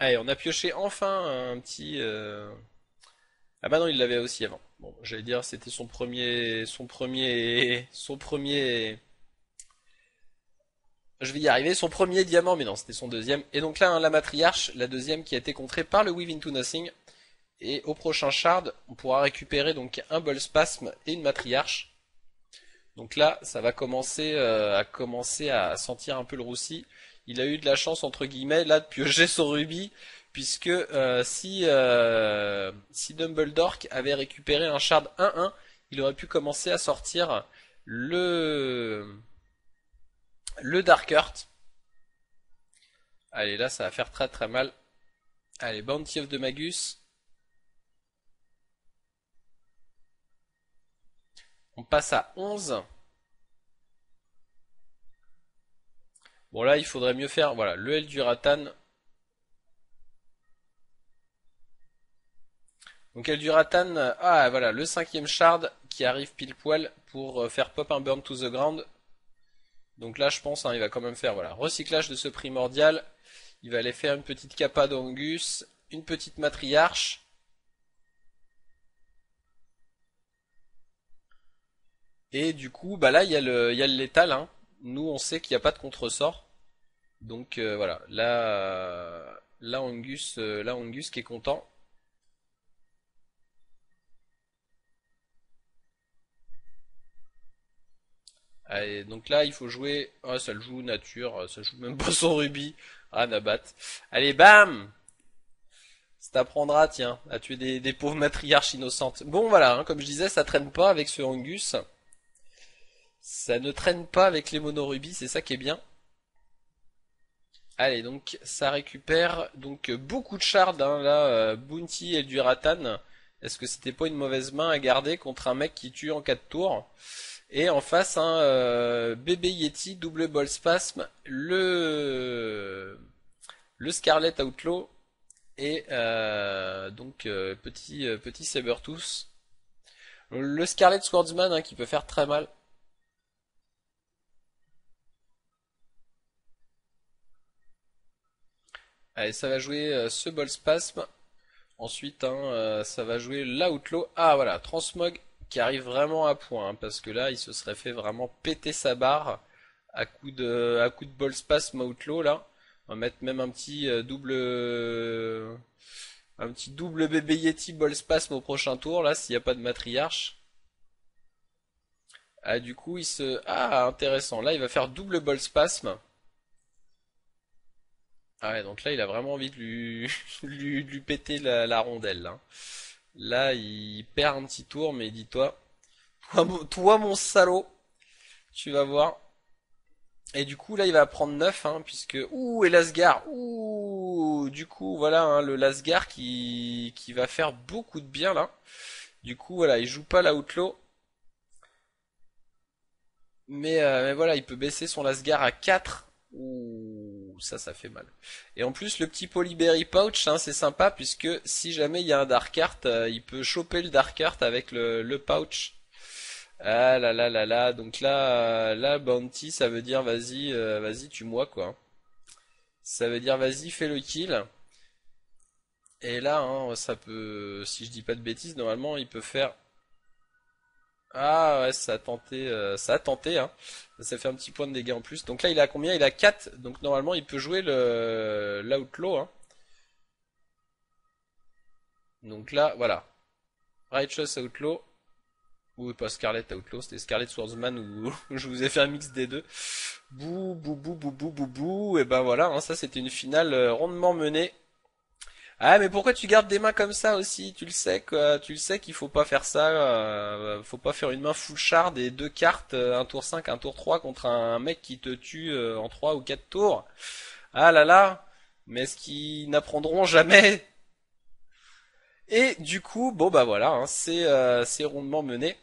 Allez, on a pioché enfin un petit... Euh, ah bah non, il l'avait aussi avant. Bon, j'allais dire c'était son premier... Son premier... Son premier... Je vais y arriver, son premier diamant, mais non, c'était son deuxième. Et donc là, la matriarche, la deuxième qui a été contrée par le Weave into Nothing. Et au prochain shard, on pourra récupérer donc un bol spasme et une matriarche. Donc là, ça va commencer euh, à commencer à sentir un peu le roussi il a eu de la chance entre guillemets là de piocher son rubis puisque euh, si euh, si Dumbledore avait récupéré un shard 1-1, il aurait pu commencer à sortir le le Dark Earth. Allez là ça va faire très très mal. Allez Bounty of the Magus. On passe à 11. Bon là il faudrait mieux faire, voilà, le L du Ratan. Donc L du Ratan, ah voilà, le cinquième shard qui arrive pile poil pour euh, faire pop un burn to the ground. Donc là je pense, hein, il va quand même faire, voilà, recyclage de ce primordial. Il va aller faire une petite capa d'Angus, une petite matriarche. Et du coup, bah là il y a le, il létal, hein nous on sait qu'il n'y a pas de contresort. Donc euh, voilà, là, euh, là Angus qui est content. Allez, donc là il faut jouer. Oh, ça le joue nature, ça joue même pas son rubis. Ah, Nabat. Allez, bam Ça t'apprendra, tiens, à tuer des, pauvres matriarches innocentes. Bon, voilà, hein, comme je disais, ça traîne pas avec ce Angus. Ça ne traîne pas avec les monorubis, c'est ça qui est bien. Allez, donc ça récupère donc beaucoup de shards, hein, là, euh, Bounty et du Ratan. Est-ce que c'était pas une mauvaise main à garder contre un mec qui tue en 4 tours? Et en face, hein, euh, bébé Yeti, double ball spasm, le le Scarlet Outlaw et euh, donc petit petit Sabertooth. Le Scarlet Swordsman hein, qui peut faire très mal. Allez, ça va jouer euh, ce bol spasme. Ensuite, hein, euh, ça va jouer l'outlaw. Ah voilà, transmog qui arrive vraiment à point, hein, parce que là, il se serait fait vraiment péter sa barre à coup de, à coup de ball spasme outlaw. On va mettre même un petit euh, double, un petit double bébé Yeti ball spasme au prochain tour là, s'il n'y a pas de matriarche. Ah du coup, il se, ah intéressant. Là, il va faire double ball spasme. Ah ouais, donc là, il a vraiment envie de lui, (laughs) péter la, rondelle. Là. là, il perd un petit tour, mais dis-toi, toi, mon- salaud, tu vas voir. Et du coup, là, il va prendre 9, hein, puisque... Ouh, et Lasgar Ouh Du coup, voilà, hein, le Lasgar qui, va faire beaucoup de bien, là. Du coup, voilà, il joue pas la Outlaw. Mais, euh, voilà, il peut baisser son Lasgar à 4. Ouh, ça, ça fait mal. Et en plus, le petit Polyberry Pouch, hein, c'est sympa, puisque si jamais il y a un Dark Art, euh, il peut choper le Dark Art avec le, pouch. Ah là là là là, donc là, euh, là, Bounty, ça veut dire vas-y, euh, vas-y, tue-moi, quoi. Ça veut dire vas-y, fais le kill. Et là, hein, ça peut, si je dis pas de bêtises, normalement, il peut faire Ah ouais, ça a tenté, euh, ça a tenté, hein. Ça fait un petit point de dégâts en plus. Donc là, il a combien? Il a 4. Donc normalement, il peut jouer le l'outlaw, hein. Donc là, voilà. Righteous Outlaw. Ou pas Scarlet Outlaw, c'était Scarlet Swordsman où (laughs) je vous ai fait un mix des deux. Bouh, bouh, bouh, bouh, bouh, bouh, bouh. Et ben voilà, hein, ça c'était une finale euh, rondement menée. Ah mais pourquoi tu gardes des mains comme ça aussi? Tu le sais quoi, tu le sais qu'il faut pas faire ça, euh, faut pas faire une main full shard et deux cartes, euh, un tour 5, un tour 3 contre un mec qui te tue euh, en 3 ou 4 tours. Ah là là, mais est-ce qu'ils n'apprendront jamais? Et du coup, bon bah voilà, hein, c'est euh, rondement mené.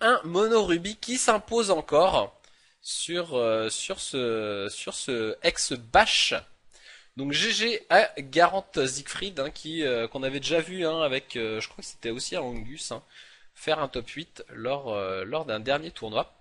Un mono rubis qui s'impose encore sur euh, sur ce sur ce ex bash donc GG à Garant Siegfried hein, qui euh, qu'on avait déjà vu hein, avec euh, je crois que c'était aussi à Angus hein, faire un top 8 lors euh, lors d'un dernier tournoi.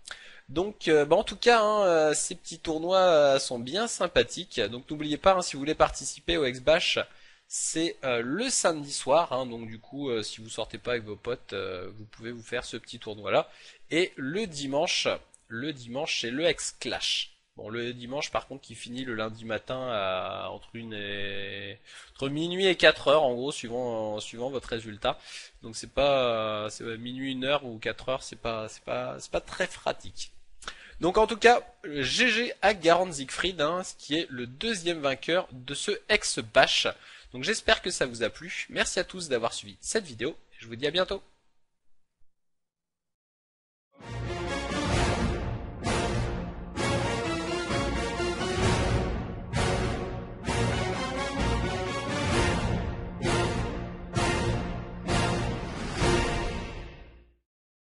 Donc euh, bah, en tout cas ces petits tournois sont bien sympathiques. Donc n'oubliez pas si vous voulez participer au X-Bash, c'est le samedi soir donc du coup si vous sortez pas avec vos potes, vous pouvez vous faire ce petit tournoi là et le dimanche, le dimanche c'est le X-Clash. Bon, le dimanche, par contre, qui finit le lundi matin à, entre une et, entre minuit et 4 heures, en gros, suivant, suivant votre résultat. Donc c'est pas, c'est minuit, une heure ou 4 heures, c'est pas, c'est pas, c'est pas très pratique. Donc en tout cas, GG à Garant Siegfried, hein, ce qui est le deuxième vainqueur de ce ex-bash. Donc j'espère que ça vous a plu. Merci à tous d'avoir suivi cette vidéo. Et je vous dis à bientôt.